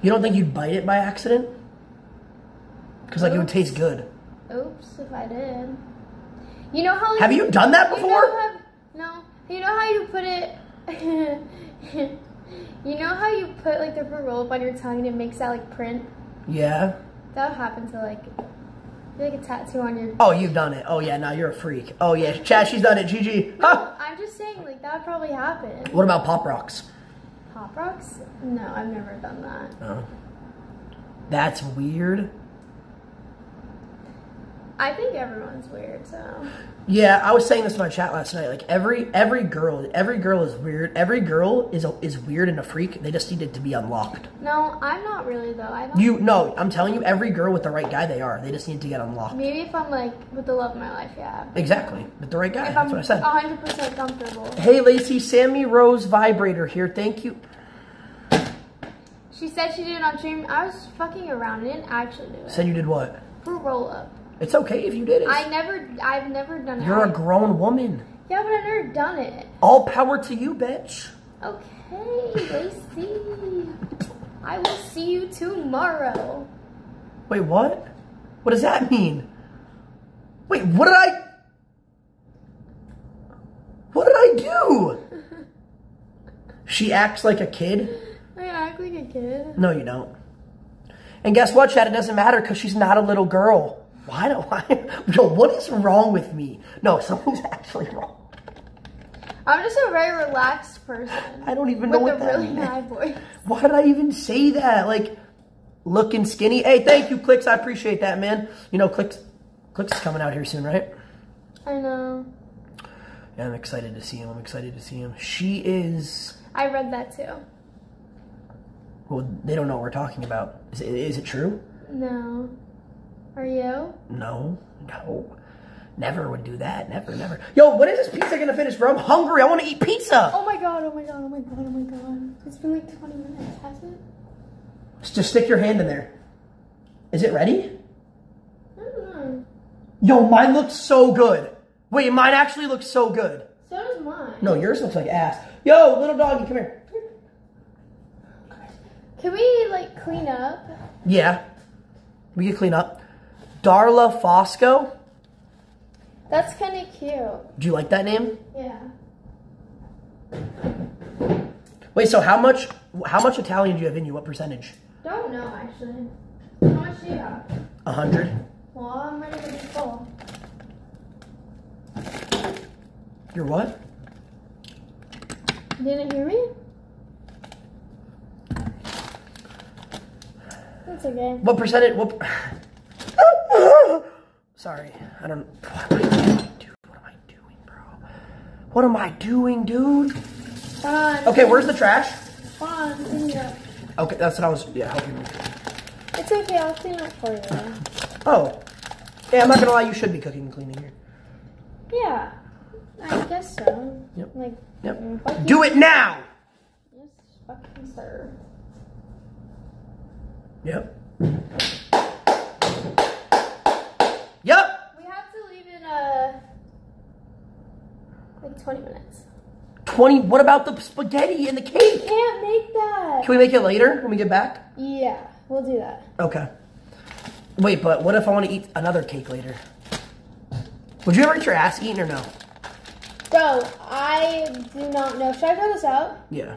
You don't think you'd bite it by accident? Because like it would taste good. Oops, if I did. You know how? Have you done that You before? know how, no. You know how you put it. *laughs* you know how you put like the roll up on your tongue and it makes that like print. Yeah. That would happen to like, like a tattoo on your. Oh, you've done it. Oh yeah, now you're a freak. Oh yeah, Chad, she's done it. GG. Huh. I'm just saying, like that would probably happen. What about pop rocks? Pop rocks? No, I've never done that. Oh. That's weird. I think everyone's weird, so. Yeah, I was saying this in my chat last night. Like every every girl, every girl is weird. Every girl is a, is weird and a freak. They just needed to be unlocked. No, I'm not really though. I don't. You no, I'm telling you, every girl with the right guy, they are. They just need to get unlocked. Maybe if I'm like with the love of my life, yeah. Exactly, with the right guy. If That's I'm what I said. 100% comfortable. Hey, Lacy, Sammy Rose vibrator here. Thank you. She said she did it on stream. I was fucking around. I didn't actually do it. Said you did what? Fruit roll up. It's okay if you did it. I never, I've never done it. You're a grown woman. yeah, but I've never done it. All power to you, bitch. Okay, Lacy. I will see you tomorrow. Wait, what? What does that mean? Wait, what did I? What did I do? *laughs* She acts like a kid. I act like a kid. No, you don't. And guess what, Chad? It doesn't matter because she's not a little girl. Why do I? *laughs* Yo, what is wrong with me? No, something's *laughs* actually wrong. I'm just a very relaxed person. I don't even know what a that really voice. Why did I even say that? Like, looking skinny. Hey, thank you, Clix. I appreciate that, man. You know, Clix, Clix is coming out here soon, right? I know. Yeah, I'm excited to see him. I'm excited to see him. She is. I read that too. Well, they don't know what we're talking about. Is it, is it true? No. Are you? No, no. Never would do that. Never, never. Yo, when is this pizza gonna finish, bro? I'm hungry. I want to eat pizza. Oh my god, oh my god, oh my god, oh my god. It's been like 20 minutes, has it? Just stick your hand in there. Is it ready? I don't know. Yo, mine looks so good. Wait, mine actually looks so good. So does mine. No, yours looks like ass. Yo, little doggy, come here. Can we like clean up? Yeah, we can clean up. Darla Fosco. That's kind of cute. Do you like that name? Yeah. Wait, so how much? How much Italian do you have in you? What percentage? Don't know actually. How much do you have? A hundred. Well, I'm ready to be full. You're what? You didn't hear me? That's okay. What percentage? What? Sorry, I don't. What am I doing, dude? What am I doing, bro? What am I doing, dude? Okay, where's the trash? Hold on. Clean it up. Okay, that's what I was. Yeah, helping me. It's okay. I'll clean up for you. Oh, yeah. I'm not gonna lie. You should be cooking and cleaning here. Yeah. I guess so. Yep. Like. Yep. mm, Do it now. Yes, fucking sir. Yep. Yep. We have to leave in uh, like 20 minutes. 20, what about the spaghetti and the cake? We can't make that. Can we make it later when we get back? Yeah, we'll do that. Okay. Wait, but what if I want to eat another cake later? Would you ever eat your ass eaten or no? Bro, I do not know. Should I throw this out? Yeah.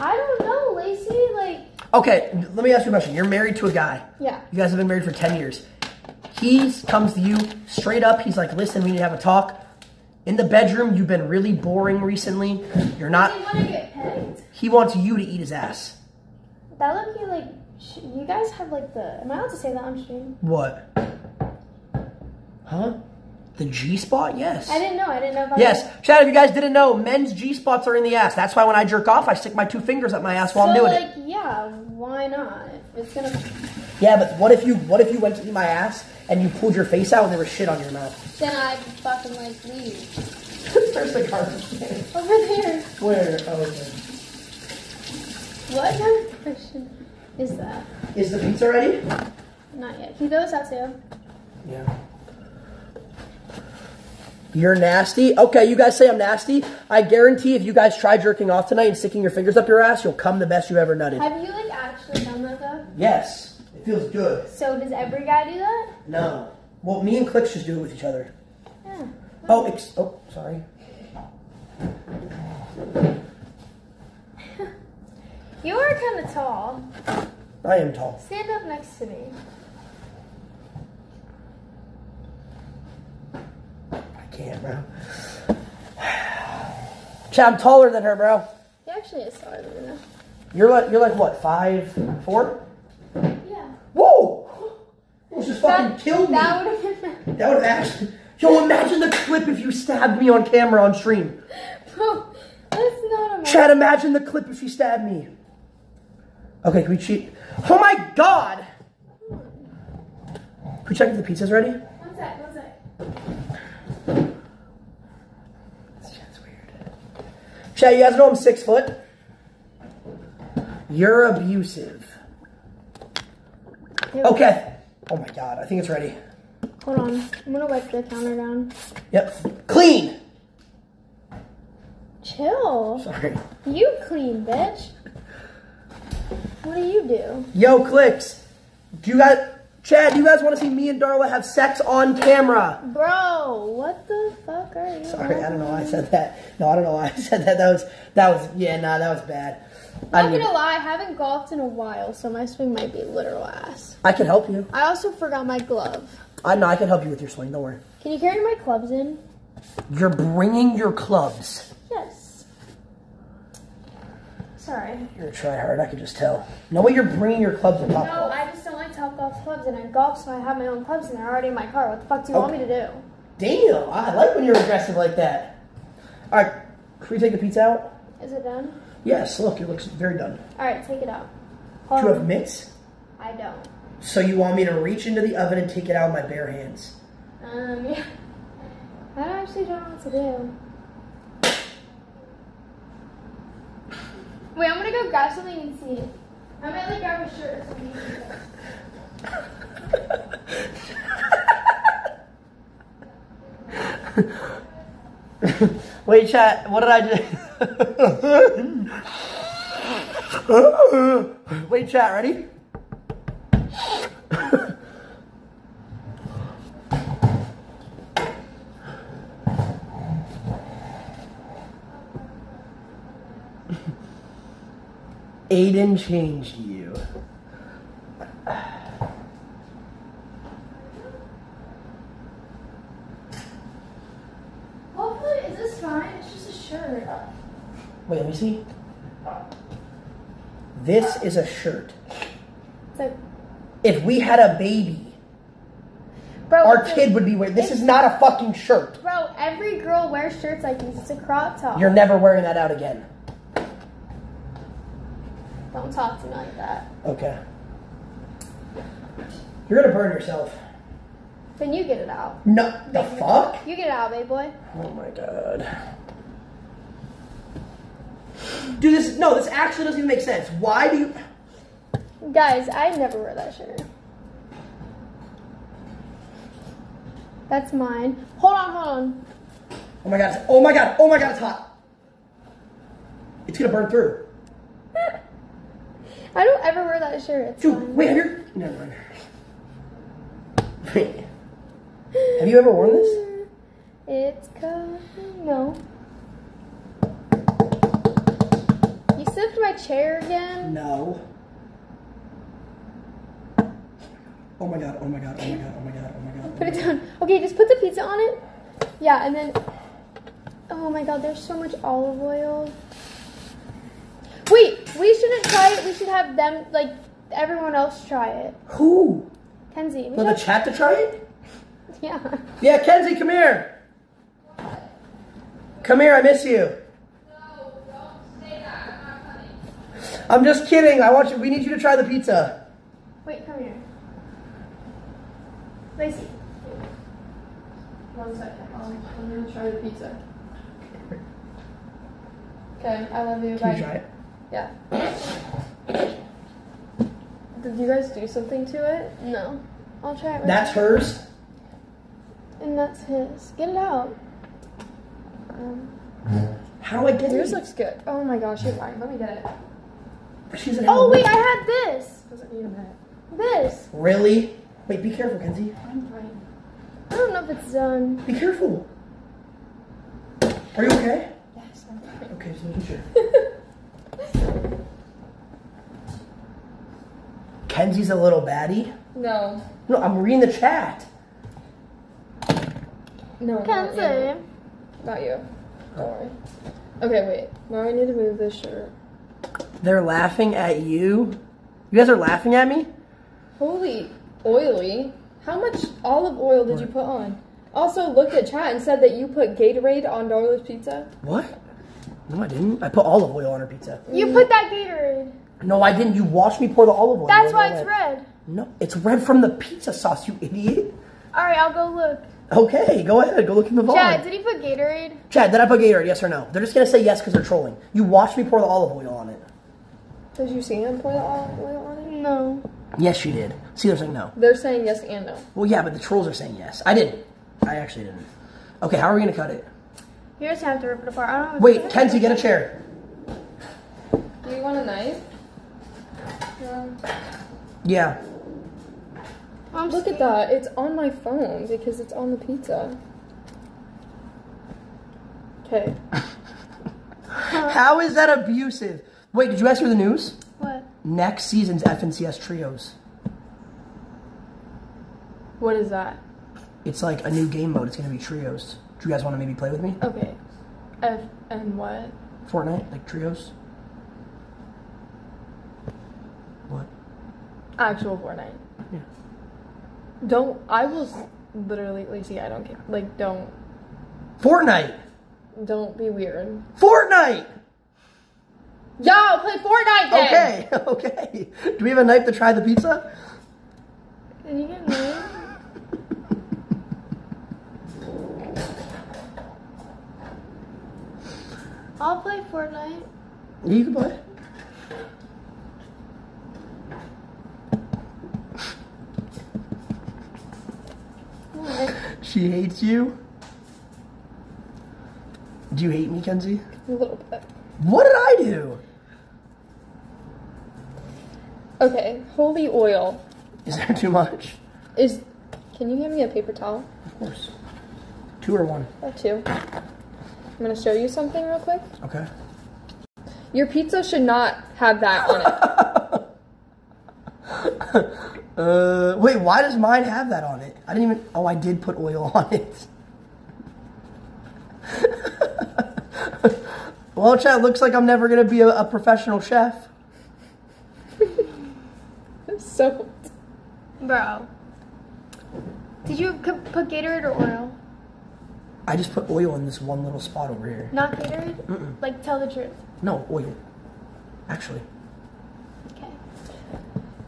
I don't know, Lacy. Like. Okay, let me ask you a question. You're married to a guy. Yeah. You guys have been married for 10 years. He comes to you straight up. He's like, listen, we need to have a talk. In the bedroom, you've been really boring recently. You're not. want to get? He wants you to eat his ass. That look you like. You guys have like the. Am I allowed to say that on stream? What? Huh? The G spot? Yes. I didn't know. I didn't know I Yes. Chad, if you guys didn't know, men's G spots are in the ass. That's why when I jerk off, I stick my two fingers up my ass while I'm so, doing like, it. yeah, why not? It's gonna. Yeah, but what if you what if you went to eat my ass and you pulled your face out and there was shit on your mouth? Then I'd fucking like leave. *laughs* There's the garbage can. Over there. Where? Oh, okay. What kind of question is that? Is the pizza ready? Not yet. Can you throw this out too? Yeah. You're nasty? Okay, you guys say I'm nasty. I guarantee if you guys try jerking off tonight and sticking your fingers up your ass, you'll come the best you ever nutted. Have you like actually done that though? Yes. It feels good. So does every guy do that? No. Well, me and Clix just do it with each other. Yeah. Oh, ex- oh, sorry. *laughs* You are kind of tall. I am tall. Stand up next to me. I can't, bro. Chad, I'm taller than her, bro. He actually is taller than me. You're like you're like what, five, four? Yeah. Almost just fucking killed me. That would have been. That would have actually. Yo, imagine the clip if you stabbed me on camera on stream. Bro, that's not a Chad, imagine the clip if you stabbed me. Okay, can we cheat? Oh my god! Can we check if the pizza's ready? One sec, one sec. This shit's weird. Chad, you guys know I'm six foot? You're abusive. Okay. Oh my god, I think it's ready. Hold on. I'm gonna wipe the counter down. Yep. Clean! Chill. Sorry. You clean, bitch. What do you do? Yo, Clix. Do you guys, Chad, do you guys want to see me and Darla have sex on camera? Bro, what the fuck are you? Sorry, I don't know why I said that. No, I don't know why I said that. That was, that was, yeah, nah, that was bad. I, Not gonna lie, I haven't golfed in a while, so my swing might be literal ass. I can help you. I also forgot my glove. I know I can help you with your swing. Don't worry. Can you carry my clubs in? You're bringing your clubs. Yes. Sorry. You're a try hard. I can just tell. No way. You're bringing your clubs to top No, golf. I just don't like Topgolf clubs, and I golf, so I have my own clubs, and they're already in my car. What the fuck do you want me to do? Damn, I like when you're aggressive like that. All right, can we take the pizza out? Is it done? Yes. Look, it looks very done. All right, take it out. Do Hold you have mitts? I don't. So you want me to reach into the oven and take it out with my bare hands? Um, yeah. I actually don't know what to do. Wait, I'm gonna go grab something and see. I might like grab a shirt or something. *laughs* *laughs* Wait, chat. What did I do? *laughs* Wait, chat. Ready? *laughs* Aiden changed you. Hopefully, is this fine? It's just a shirt. Wait, let me see. This is a shirt. Like, If we had a baby, bro, our kid would be wearing. This is not a fucking shirt. Bro, every girl wears shirts like this. It's a crop top. You're never wearing that out again. Don't talk to me like that. Okay. You're gonna burn yourself. Then you get it out. No, the fuck? You get it out, baby boy. Oh my god. Dude, this no, this actually doesn't even make sense. Why do you? Guys, I never wear that shirt. That's mine. Hold on, hold on. Oh my god! Oh my god! Oh my god! It's hot. It's gonna burn through. *laughs* I don't ever wear that shirt. It's Dude, fine. wait, have you? Never mind. Wait. Have you ever worn this? *laughs* It's coming. No. You sipped my chair again? No. Oh my god, oh my god, oh my god, oh my god, oh my god. Put it down. Okay, just put the pizza on it. Yeah, and then. Oh my god, there's so much olive oil. Wait, we shouldn't try it. We should have them, like, everyone else try it. Who? Kenzie, we Want the chat to try it? *laughs* Yeah. Yeah, Kenzie, come here. Come here, I miss you. I'm just kidding. I want you. We need you to try the pizza. Wait, come here. Lacy. One second. Um, I'm gonna try the pizza. Okay, I love you. Can Bye. you try it? Yeah. Did you guys do something to it? No. I'll try it right That's hers. And that's his. Get it out. Um, How do I get Yours it? looks good. Oh my gosh, you're right. Let me get it. She's an oh, wait, I had this. Doesn't need a minute. This. Really? Wait, be careful, Kenzie. I'm fine. I don't know if it's done. Be careful. Are you okay? Yes, I'm fine. Okay, just making sure. *laughs* Kenzie's a little baddie. No. No, I'm reading the chat. No. Can't not say. you. Not you. Don't worry. Okay, wait. Now I need to move this shirt. They're laughing at you. You guys are laughing at me? Holy oily. How much olive oil did you put on? Also looked at chat and said that you put Gatorade on Darla's pizza. What? No, I didn't. I put olive oil on her pizza. You put that Gatorade. No, I didn't. You watched me pour the olive oil. That's why it. it's red. No, it's red from the pizza sauce, you idiot. All right, I'll go look. Okay, go ahead. Go look in the vault. Chad, did he put Gatorade? Chad, did I put Gatorade? Yes or no? They're just gonna say yes because they're trolling. You watched me pour the olive oil on it. Did you see him pour the olive oil on it? No. Yes, you did. See, they're saying no. They're saying yes and no. Well, yeah, but the trolls are saying yes. I didn't. I actually didn't. Okay, how are we gonna cut it? You just have to rip it apart. I don't know. Wait, Kenzie, get a chair. Do you want a knife? Yeah. Yeah. I'm Look at that. It's on my phone because it's on the pizza. Okay. *laughs* How is that abusive? Wait, did you ask her the news? What? Next season's FNCS trios. What is that? It's like a new game mode. It's gonna be trios. Do you guys want to maybe play with me? Okay. F and what? Fortnite, like trios. What? Actual Fortnite. Yeah. Don't. I will literally, Lacy. I don't care. Like, don't. Fortnite. Don't be weird. Fortnite. I'll play Fortnite then. Okay. *laughs* Okay. Do we have a knife to try the pizza? Did you get me? *laughs* I'll play Fortnite. You can play. She hates you. Do you hate me, Kenzie? A little bit. What did I do? Okay. Holy oil Is there too much? is. Can you give me a paper towel? Of course. Two or one? Or two. I'm gonna show you something real quick. Okay. Your pizza should not have that on it. *laughs* Uh, wait, why does mine have that on it? I didn't even. Oh, I did put oil *laughs* on it. *laughs* well, Chad, looks like I'm never gonna be a, a professional chef. So. Bro. Did you put Gatorade or oil? I just put oil in this one little spot over here. Not Gatorade? Like, tell the truth. No, oil. Actually. Okay.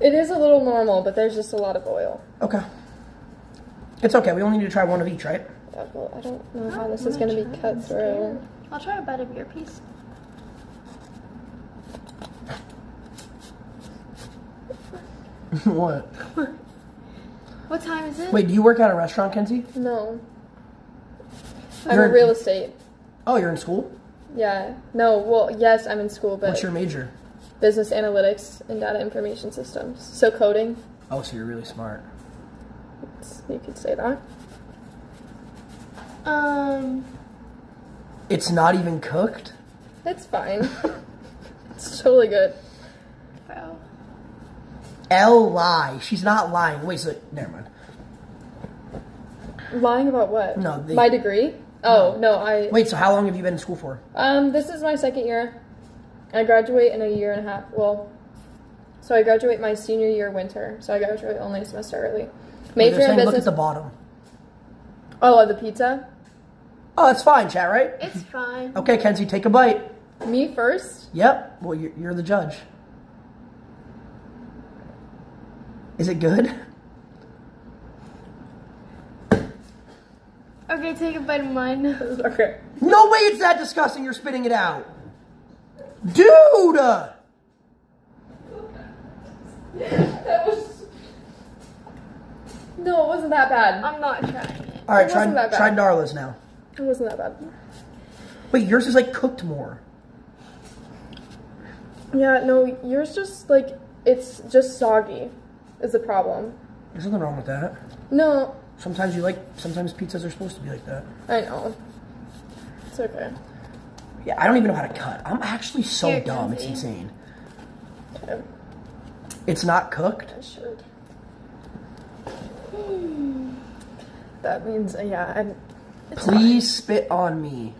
It is a little normal, but there's just a lot of oil. Okay. It's okay. We only need to try one of each, right? Yeah, well, I don't know how this is gonna be cut through. I'll try a bite of your piece. *laughs* what? What time is it? Wait, do you work at a restaurant, Kenzie? No. I'm You're- a real estate. Oh, you're in school? Yeah. No. Well, yes, I'm in school, but What's your major? business analytics and data information systems. So coding. Oh, so you're really smart. You could say that. Um, It's not even cooked. It's fine. *laughs* it's totally good. Bro. L lie. She's not lying. Wait, so never mind. Lying about what? No, the- my degree. Oh no, I. Wait, so how long have you been in school for? Um, this is my second year. I graduate in a year and a half. Well, so I graduate my senior year winter. So I graduate only a semester early. Major they're in business. look at the bottom. oh, the pizza. Oh, that's fine, chat, right? It's fine. Okay, Kenzie, take a bite. Me first. Yep. Well, you're, you're the judge. Is it good? Okay, take a bite of mine. *laughs* Okay. No way it's that disgusting. You're spitting it out. Dude! That was. No, it wasn't that bad. I'm not trying it. All right, It try, wasn't that bad. try Darla's now. It wasn't that bad. Wait, yours is like cooked more. Yeah, no, yours just like it's just soggy. Is the problem? There's nothing wrong with that. No, Sometimes you like, sometimes pizzas are supposed to be like that. I know. It's okay. Yeah, I don't even know how to cut. I'm actually so Here, dumb. It's insane. Okay. It's not cooked. I should. That means, uh, yeah, I'm. Please spit on me.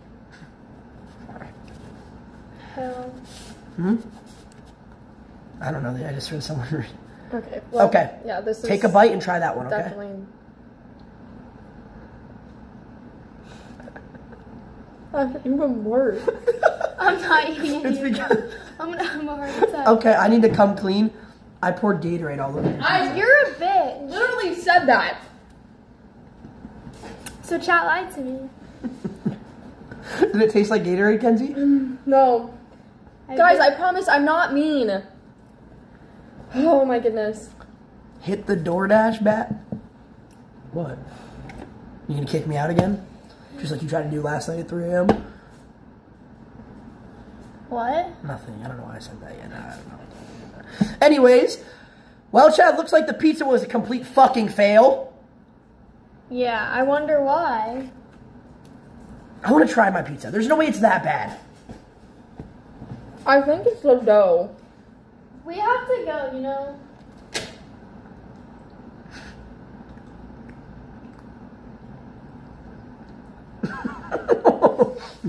Hell. Hmm? I don't know. I just heard someone. *laughs* read. fine. Okay. Well, Okay. Yeah, this is. Take a bite and try that one, okay? Definitely. *laughs* I'm even worse. *laughs* I'm not eating It's it. because. *laughs* I'm gonna have a heart attack. Okay, I need to come clean. I poured Gatorade all over. your I You're a bitch. literally said that. So chat lied to me. Did it taste like Gatorade, Kenzie? Mm, no. I Guys, did- I promise I'm not mean. Oh my goodness. Hit the DoorDash bat. What? You gonna kick me out again? Just like you tried to do last night at 3 a.m. What? Nothing. I don't know why I said that yet. I don't know. Anyways, well, Chad, looks like the pizza was a complete fucking fail. Yeah, I wonder why. I want to try my pizza. There's no way it's that bad. I think it's the dough. We have to go, you know.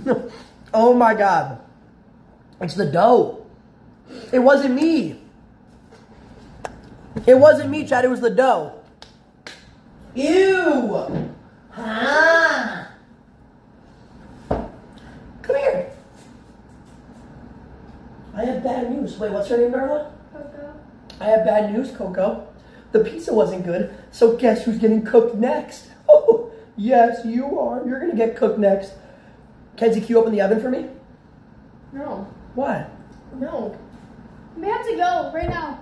*laughs* oh my god. It's the dough. It wasn't me. It wasn't me, Chad. It was the dough. Ew. Ah. Come here. I have bad news. Wait, what's her name, Darla? Coco. I have bad news, Coco. The pizza wasn't good, so guess who's getting cooked next? *laughs* Oh, yes, you are. You're gonna get cooked next. Kenzie, can you open the oven for me? No. Why? No. We have to go right now.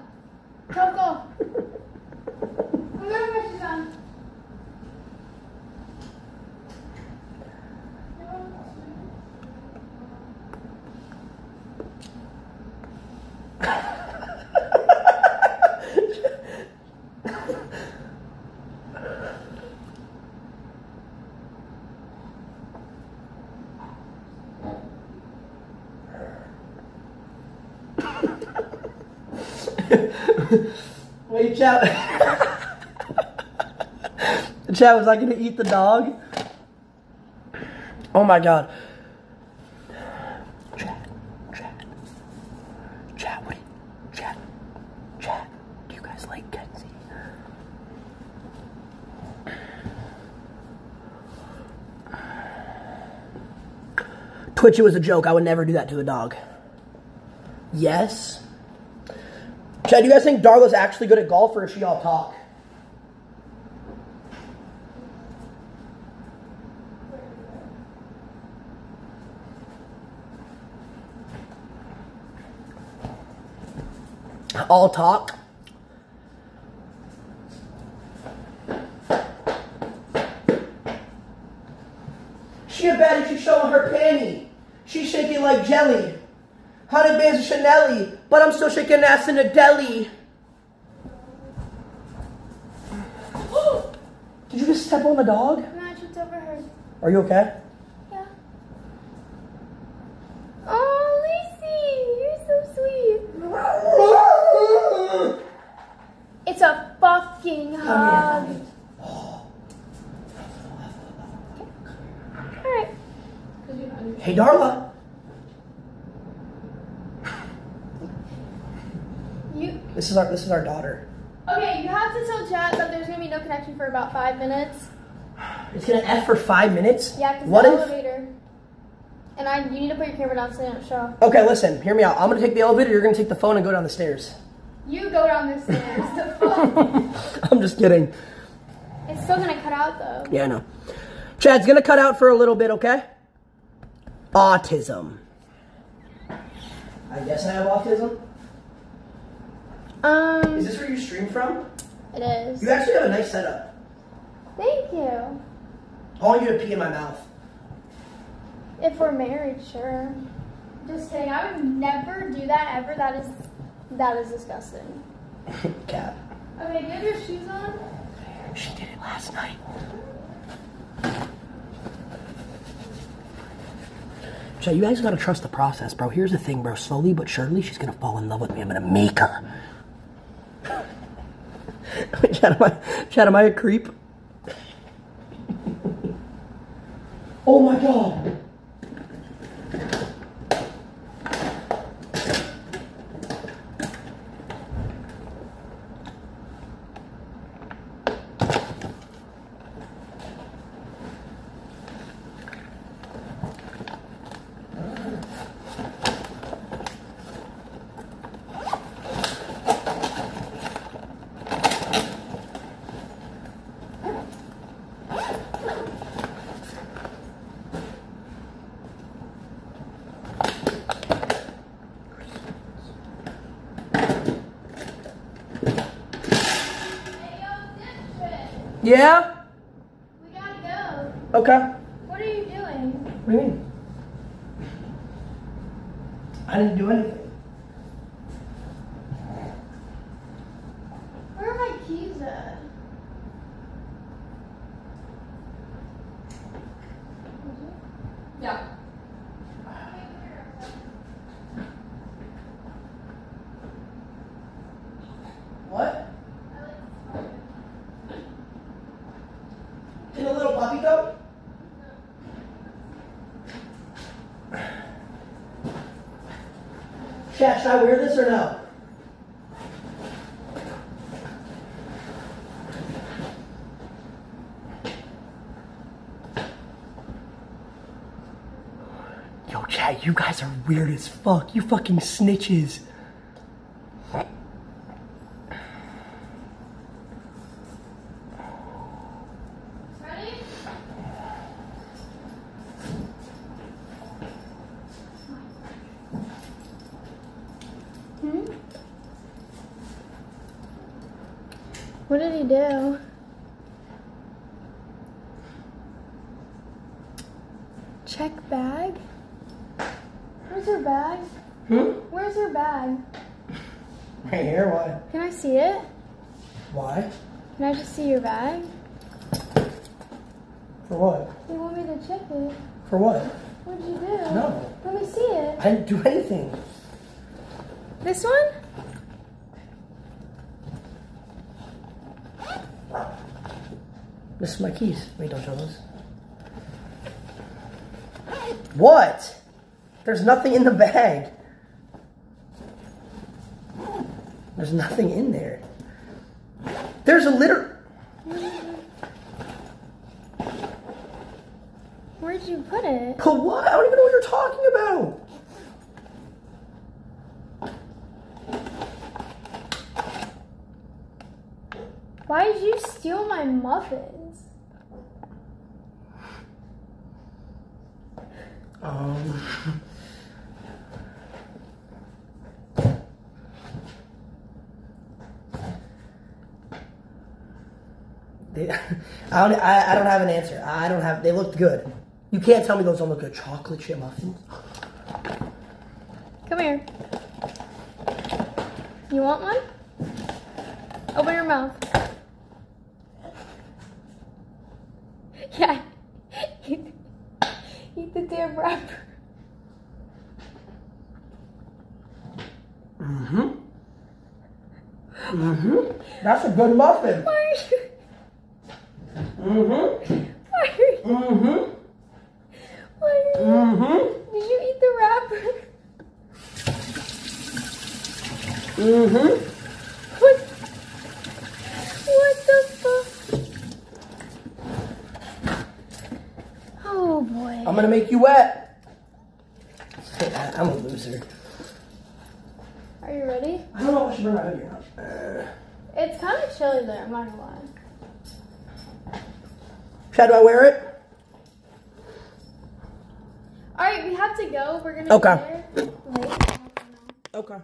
Coco. *laughs* I'm gonna on. Wait, Chad. Chad, was I gonna eat the dog? Oh my god. Chad, Chad, Chad, Chad, Chad, do you guys like Kenzie? Twitch, it was a joke. I would never do that to a dog. Yes. Chad, do you guys think Darla's actually good at golf or is she all talk? All talk? She a baddie, she's showing her panty. She's shaking like jelly. Hundred bands of Chanel, but I'm still shaking ass in a deli. *gasps* Did you just step on the dog? No, I tripped over her. Are you okay? Yeah. Oh, Lacy, you're so sweet. It's a fucking hug. Alright. Hey, Darla. You This is our this is our daughter. okay, you have to tell chat that there's gonna be no connection for about five minutes. It's gonna F for five minutes. Yeah, because What the if? elevator. And I you need to put your camera down so they don't show. Okay, listen. Hear me out. I'm gonna take the elevator. You're gonna take the phone and go down the stairs. You go down the stairs. *laughs* I'm just kidding. It's still gonna cut out though. Yeah, I know. Chat's gonna cut out for a little bit, okay? Autism. I guess I have autism. Um, Is this where you stream from? it is. You actually have a nice setup. Thank you. I want you to pee in my mouth. If we're married, sure. Just kidding. I would never do that ever. That is that is disgusting. *laughs* Cat. Okay, do you have your shoes on? She did it last night. Chat, you guys gotta trust the process, bro. Here's the thing, bro. Slowly but surely, she's gonna fall in love with me. I'm gonna make her. Chat, am I, chat, am I a creep? oh my god. Yeah? We gotta go. Okay. What are you doing? What do you mean? I didn't do anything. Where are my keys at? Yeah. What? In a little puppy coat? Should I wear this or no? Yo, chat, you guys are weird as fuck. You fucking snitches. Ready? Hmm? What did he do? Check bag? Where's her bag? Hmm? Where's her bag? Right here, why? Can I see it? Why? Can I just see your bag? For what? You want me to check it? For what? What'd you do? No. Let me see it. I didn't do anything. This one? This is my keys. Wait, don't show those. What? There's nothing in the bag. There's nothing in there. There's a litter. Where'd you put it? But what? I don't even know what you're talking about. Why did you steal my muffins? Um. *laughs* They, *laughs* I, don't, I, I don't have an answer. I don't have. They looked good. You can't tell me those don't look good. Chocolate chip muffins. Come here. You want one? Open your mouth. *laughs* Yeah. Eat, *laughs* eat the damn wrapper. Mm-hmm. Mm-hmm. That's a good muffin. Why are you? Mm-hmm. Why are you? Mm-hmm. Why are you? Mm-hmm. Did you eat the wrapper? Mm-hmm. What? What the fuck? Oh boy. I'm gonna make you wet. I'm a loser. Are you ready? I don't know if I should bring my hoodie or not. Uh, It's kind of chilly there. I'm not gonna lie. Do I wear it? All right, we have to go. We're gonna Okay. be there late. Okay.